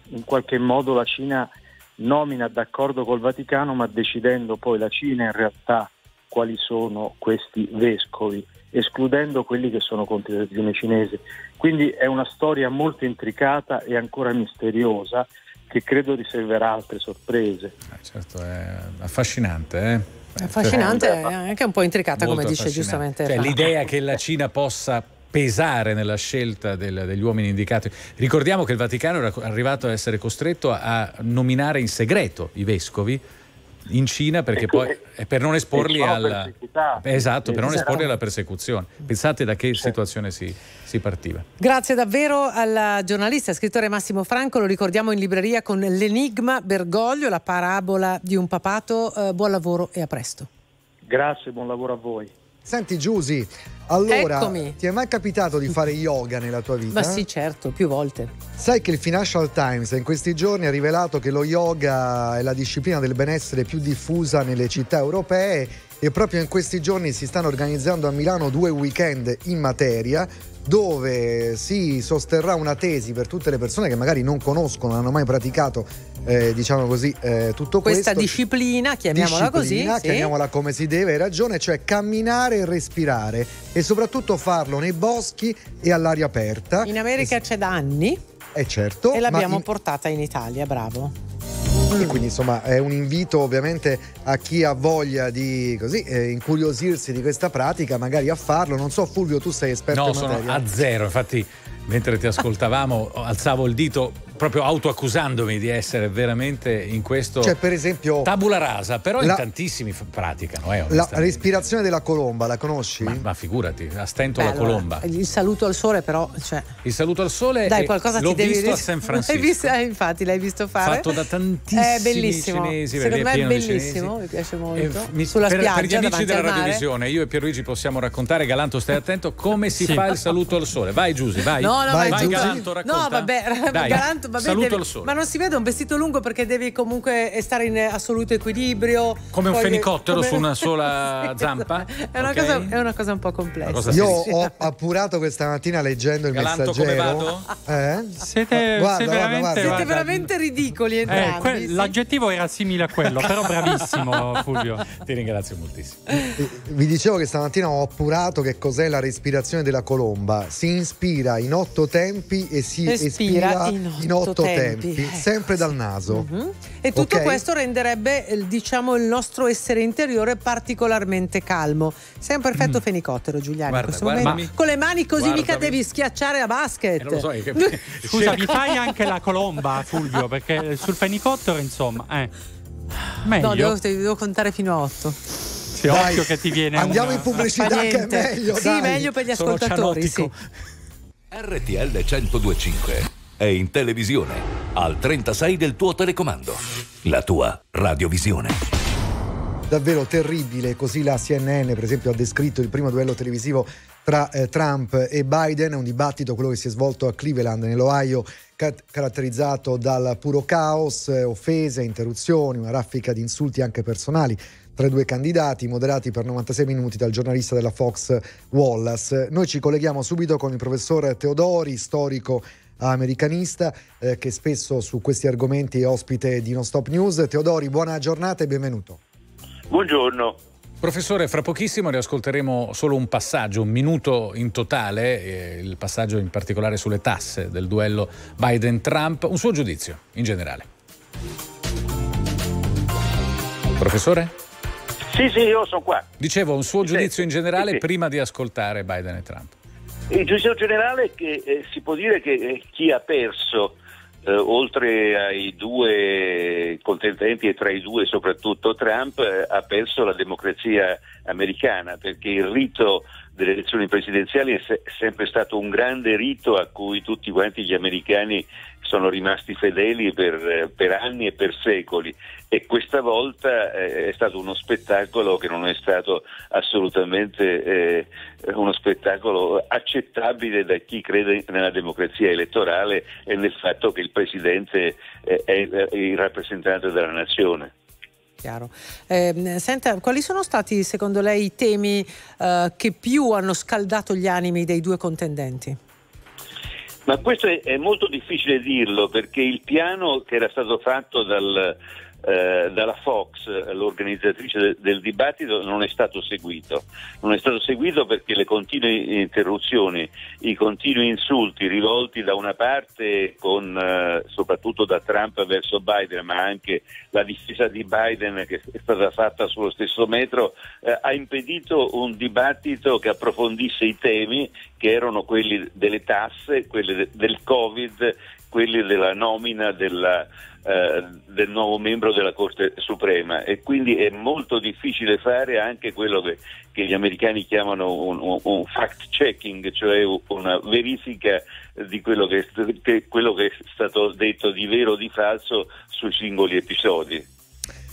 in qualche modo la Cina nomina d'accordo col Vaticano, ma decidendo poi la Cina in realtà quali sono questi vescovi, escludendo quelli che sono contro il regime cinese. Quindi è una storia molto intricata e ancora misteriosa che credo riserverà altre sorprese. Eh, certo, è affascinante, eh? È affascinante e anche un po' intricata, come dice giustamente. Cioè, l'idea che la Cina possa pesare nella scelta del, degli uomini indicati. Ricordiamo che il Vaticano era arrivato a essere costretto a, nominare in segreto i vescovi in Cina perché poi per non esporli alla esatto, per non esporli alla persecuzione. Pensate da che certo. situazione si, si, partiva. Grazie davvero al giornalista e scrittore Massimo Franco, lo ricordiamo in libreria con L'enigma Bergoglio, la parabola di un papato. Eh, buon lavoro e a presto. Grazie, buon lavoro a voi. Senti Giusy, allora Eccomi. ti è mai capitato di fare yoga nella tua vita? Ma sì, certo, più volte. Sai che il Financial Times in questi giorni ha rivelato che lo yoga è la disciplina del benessere più diffusa nelle città europee e proprio in questi giorni si stanno organizzando a Milano due weekend in materia dove si sosterrà una tesi per tutte le persone che magari non conoscono, non hanno mai praticato, eh, diciamo così, eh, tutto Questa questo. disciplina, chiamiamola disciplina, così. Chiamiamola sì. come si deve, hai ragione, cioè camminare e respirare e soprattutto farlo nei boschi e all'aria aperta. In America c'è da anni. Eh certo. E l'abbiamo in... portata in Italia, bravo. E quindi insomma è un invito ovviamente a chi ha voglia di così eh, incuriosirsi di questa pratica, magari a farlo. Non so Fulvio, tu sei esperto no, in materia. No, sono a zero, infatti mentre ti ascoltavamo alzavo il dito proprio autoaccusandomi di essere veramente in questo Cioè, per esempio, tabula rasa, però in la- tantissimi f- praticano. Eh, la respirazione della colomba, la conosci? ma, ma figurati, a stento Beh, la allora, colomba. il saluto al sole, però. Cioè, Il saluto al sole dai, eh, qualcosa l'ho ti devi visto a San L'hai Francisco. visto- eh, infatti, l'hai visto fare. Fatto da tantissimi È bellissimo. cinesi, Secondo me è bellissimo, mi piace Eh, molto. mi- Sulla per, spiaggia per gli amici davanti della radiovisione, io e Pierluigi possiamo raccontare, Galanto stai attento, come si Sì. fa il saluto al sole. Vai Giusy, vai. No, no, Vai, ma Giusy. Galanto, racconta. No, vabbè, Dai, Galanto, vabbè, saluto devi- al sole. Ma non si vede un vestito lungo perché devi comunque stare in assoluto equilibrio. Come un fenicottero come- su una sola Sì, zampa? È una, Ok? cosa, è una cosa un po' complessa. Cosa Io ho appurato questa mattina leggendo il Galanto, come messaggero. vado? Eh? Siete, Guarda, siete guarda, veramente, guarda. Siete veramente ridicoli eh, entrambi. que- sì. l'aggettivo era simile a quello, però bravissimo Fulvio. Ti ringrazio moltissimo. Eh, Vi dicevo che stamattina ho appurato che cos'è la respirazione della colomba. Si inspira in otto tempi e si Espira espira in in otto tempi. tempi, Ecco, sempre dal naso. Mhm. E tutto Ok? questo renderebbe eh, diciamo, il nostro essere interiore particolarmente calmo. Sei un perfetto fenicottero, Giuliano. Guarda, in questo guardami. momento. Con le mani così mica Guardami. devi schiacciare a basket. Eh, non lo so, che- Scusa, mi fai anche la colomba, Fulvio, perché sul fenicottero, insomma, eh. Meglio. No, devo, devo contare fino a otto. Sì, Dai, occhio che ti viene andiamo una- in pubblicità che è meglio. Sì, dai. meglio per gli ascoltatori. Sì. RTL 1025 è in televisione al 36 del tuo telecomando. La tua radiovisione. davvero terribile, così la CNN per esempio ha descritto il primo duello televisivo tra eh, Trump e Biden, un dibattito quello che si è svolto a Cleveland nell'Ohio ca- caratterizzato dal puro caos, eh, offese, interruzioni, una raffica di insulti anche personali tra i due candidati, moderati per 96 minuti dal giornalista della Fox Wallace. Noi ci colleghiamo subito con il professor Teodori, storico americanista, eh, che spesso su questi argomenti è ospite di Non Stop News. Teodori, buona giornata e benvenuto. Buongiorno. Professore, fra pochissimo riascolteremo solo un passaggio, un minuto in totale, eh, il passaggio in particolare sulle tasse del duello Biden-Trump, un suo giudizio in generale. Professore? Sì, sì, io sono qua. Dicevo, un suo Sì, giudizio in generale sì, sì. prima di ascoltare Biden e Trump. Il giudizio generale è che eh, si può dire che eh, chi ha perso, eh, oltre ai due contendenti e tra i due soprattutto Trump, eh, ha perso la democrazia americana perché il rito delle elezioni presidenziali è se- sempre stato un grande rito a cui tutti quanti gli americani sono rimasti fedeli per, per anni e per secoli e questa volta eh, è stato uno spettacolo che non è stato assolutamente eh, uno spettacolo accettabile da chi crede nella democrazia elettorale e nel fatto che il Presidente eh, è il rappresentante della nazione. Chiaro. Eh, senta, quali sono stati secondo lei i temi eh, che più hanno scaldato gli animi dei due contendenti? Ma questo è, molto difficile dirlo perché il piano che era stato fatto dal, eh, dalla Fox, l'organizzatrice de- del dibattito, non è stato seguito. Non è stato seguito perché le continue interruzioni, i continui insulti rivolti da una parte, con, eh, soprattutto da Trump verso Biden, ma anche la difesa di Biden che è stata fatta sullo stesso metro, eh, ha impedito un dibattito che approfondisse i temi che erano quelli delle tasse, quelli de- del Covid, quelli della nomina della, eh, del nuovo membro della Corte Suprema e quindi è molto difficile fare anche quello che, che gli americani chiamano un, un- un fact checking, cioè una verifica di quello che, che- quello che è stato detto di vero o di falso sui singoli episodi.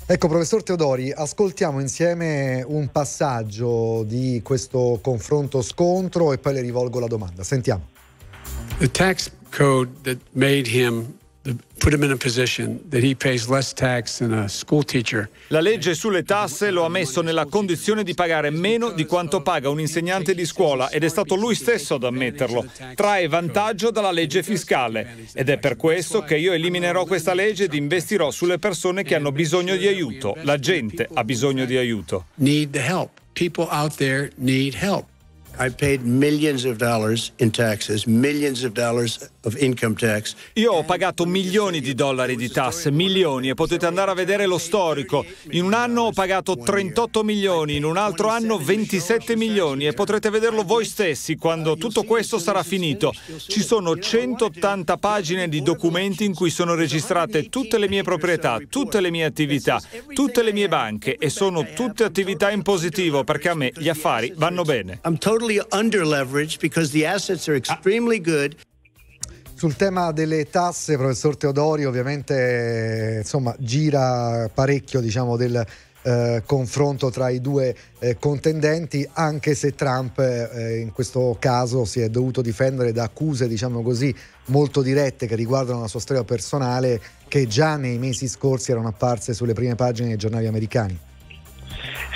Ecco, professor Teodori, ascoltiamo insieme un passaggio di questo confronto scontro e poi le rivolgo la domanda. Sentiamo. the tax code that made him La legge sulle tasse lo ha messo nella condizione di pagare meno di quanto paga un insegnante di scuola ed è stato lui stesso ad ammetterlo. Trae vantaggio dalla legge fiscale ed è per questo che io eliminerò questa legge ed investirò sulle persone che hanno bisogno di aiuto. La gente ha bisogno di aiuto. need the help people out there need help Taxes, tax. Io ho pagato milioni di dollari di tasse, milioni, e potete andare a vedere lo storico. In un anno ho pagato 38 milioni, in un altro anno 27 milioni e potrete vederlo voi stessi quando tutto questo sarà finito. Ci sono 180 pagine di documenti in cui sono registrate tutte le mie proprietà, tutte le mie attività, tutte le mie banche e sono tutte attività in positivo perché a me gli affari vanno bene. I'm totally under leveraged because the assets are extremely good. Sul tema delle tasse, professor Teodori, ovviamente insomma, gira parecchio diciamo, del eh, confronto tra i due eh, contendenti, anche se Trump eh, in questo caso si è dovuto difendere da accuse, diciamo così, molto dirette che riguardano la sua storia personale, che già nei mesi scorsi erano apparse sulle prime pagine dei giornali americani.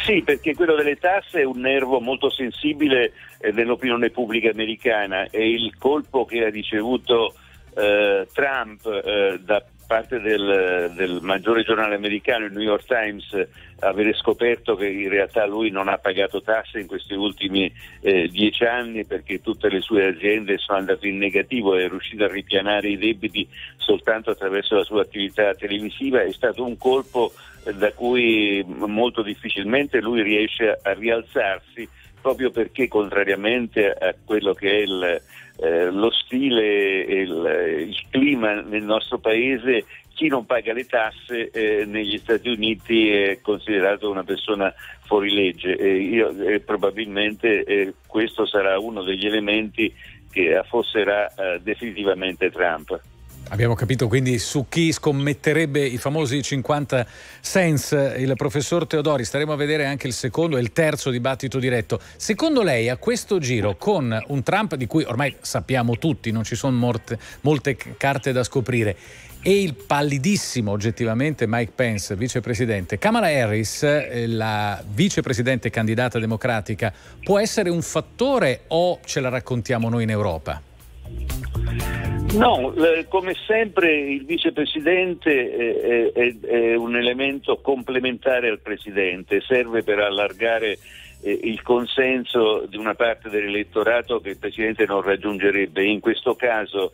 Sì, perché quello delle tasse è un nervo molto sensibile eh, dell'opinione pubblica americana e il colpo che ha ricevuto eh, Trump eh, da parte del, del, maggiore giornale americano, il New York Times, avere scoperto che in realtà lui non ha pagato tasse in questi ultimi eh, dieci anni perché tutte le sue aziende sono andate in negativo e è riuscito a ripianare i debiti soltanto attraverso la sua attività televisiva, è stato un colpo eh, da cui molto difficilmente lui riesce a rialzarsi proprio perché contrariamente a quello che è il, eh, lo stile il, il, clima nel nostro paese, chi non paga le tasse eh, negli Stati Uniti è considerato una persona fuori legge e io, eh, probabilmente questo sarà uno degli elementi che affosserà eh, definitivamente Trump. Abbiamo capito quindi su chi scommetterebbe i famosi 50 cents il professor Teodori. Staremo a vedere anche il secondo e il terzo dibattito diretto. Secondo lei a questo giro con un Trump di cui ormai sappiamo tutti, non ci sono molte, molte carte da scoprire, e il pallidissimo oggettivamente Mike Pence, vicepresidente, Kamala Harris, eh, la vicepresidente candidata democratica, può essere un fattore o ce la raccontiamo noi in Europa? No, come sempre il vicepresidente è, è, un elemento complementare al presidente, serve per allargare eh, il consenso di una parte dell'elettorato che il presidente non raggiungerebbe. In questo caso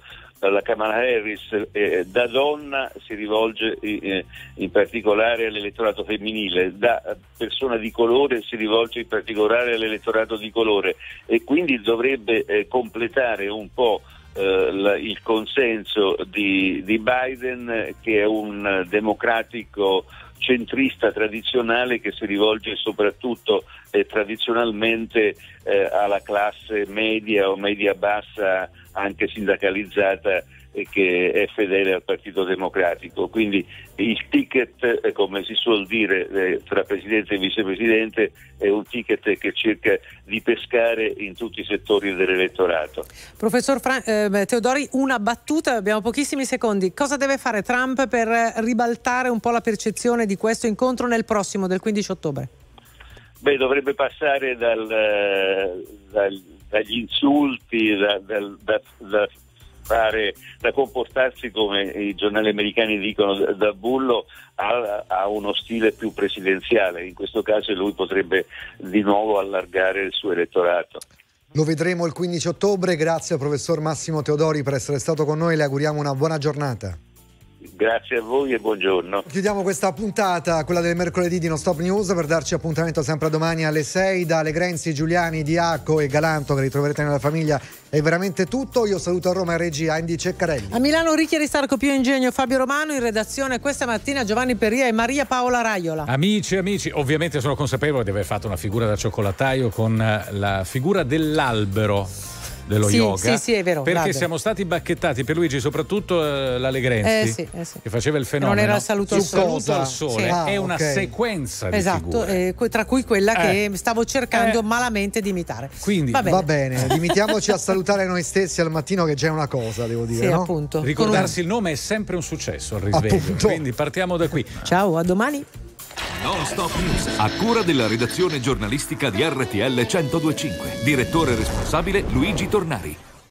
la Kamala Harris eh, da donna si rivolge eh, in particolare all'elettorato femminile, da persona di colore si rivolge in particolare all'elettorato di colore e quindi dovrebbe eh, completare un po' eh, la, il consenso di, di, Biden che è un democratico centrista tradizionale che si rivolge soprattutto eh, tradizionalmente eh, alla classe media o media bassa anche sindacalizzata che è fedele al Partito Democratico. Quindi il ticket, eh, come si suol dire eh, tra Presidente e Vicepresidente, è un ticket che cerca di pescare in tutti i settori dell'elettorato. Professor Fra- eh, Teodori, una battuta, abbiamo pochissimi secondi. Cosa deve fare Trump per ribaltare un po' la percezione di questo incontro nel prossimo, del 15 ottobre? Beh, dovrebbe passare dal, eh, dal, dagli insulti, da, dal, da, da fare, da comportarsi come i giornali americani dicono da bullo a, a, uno stile più presidenziale. In questo caso lui potrebbe di nuovo allargare il suo elettorato. Lo vedremo il 15 ottobre, grazie al professor Massimo Teodori per essere stato con noi, le auguriamo una buona giornata. Grazie a voi e buongiorno. Chiudiamo questa puntata, quella del mercoledì di Non Stop News, per darci appuntamento sempre domani alle 6 da Legrenzi, Giuliani, Diacco e Galanto che ritroverete nella famiglia. È veramente tutto. Io saluto a Roma e regia Andy Ceccarelli. A Milano Ricchi Ristarco più Ingegno Fabio Romano in redazione questa mattina Giovanni Peria e Maria Paola Raiola. Amici, amici, ovviamente sono consapevole di aver fatto una figura da cioccolataio con la figura dell'albero dello sì, yoga. Sì, sì, è vero. Perché vado. siamo stati bacchettati per Luigi, soprattutto eh, la Legrenzi, eh, sì, eh, sì. che faceva il fenomeno. Non era il saluto al sole. Saluto al sole. Ah, è una okay. sequenza di esatto, figure. eh, tra cui quella che Eh. stavo cercando Eh. malamente di imitare. Quindi, Va bene. Va bene, limitiamoci a salutare noi stessi al mattino che già è una cosa, devo dire. Sì, no? appunto. Ricordarsi il nome è sempre un successo al risveglio. Appunto. Quindi partiamo da qui. Ciao, a domani. Non Stop News, a cura della redazione giornalistica di RTL 1025. Direttore responsabile Luigi Tornari.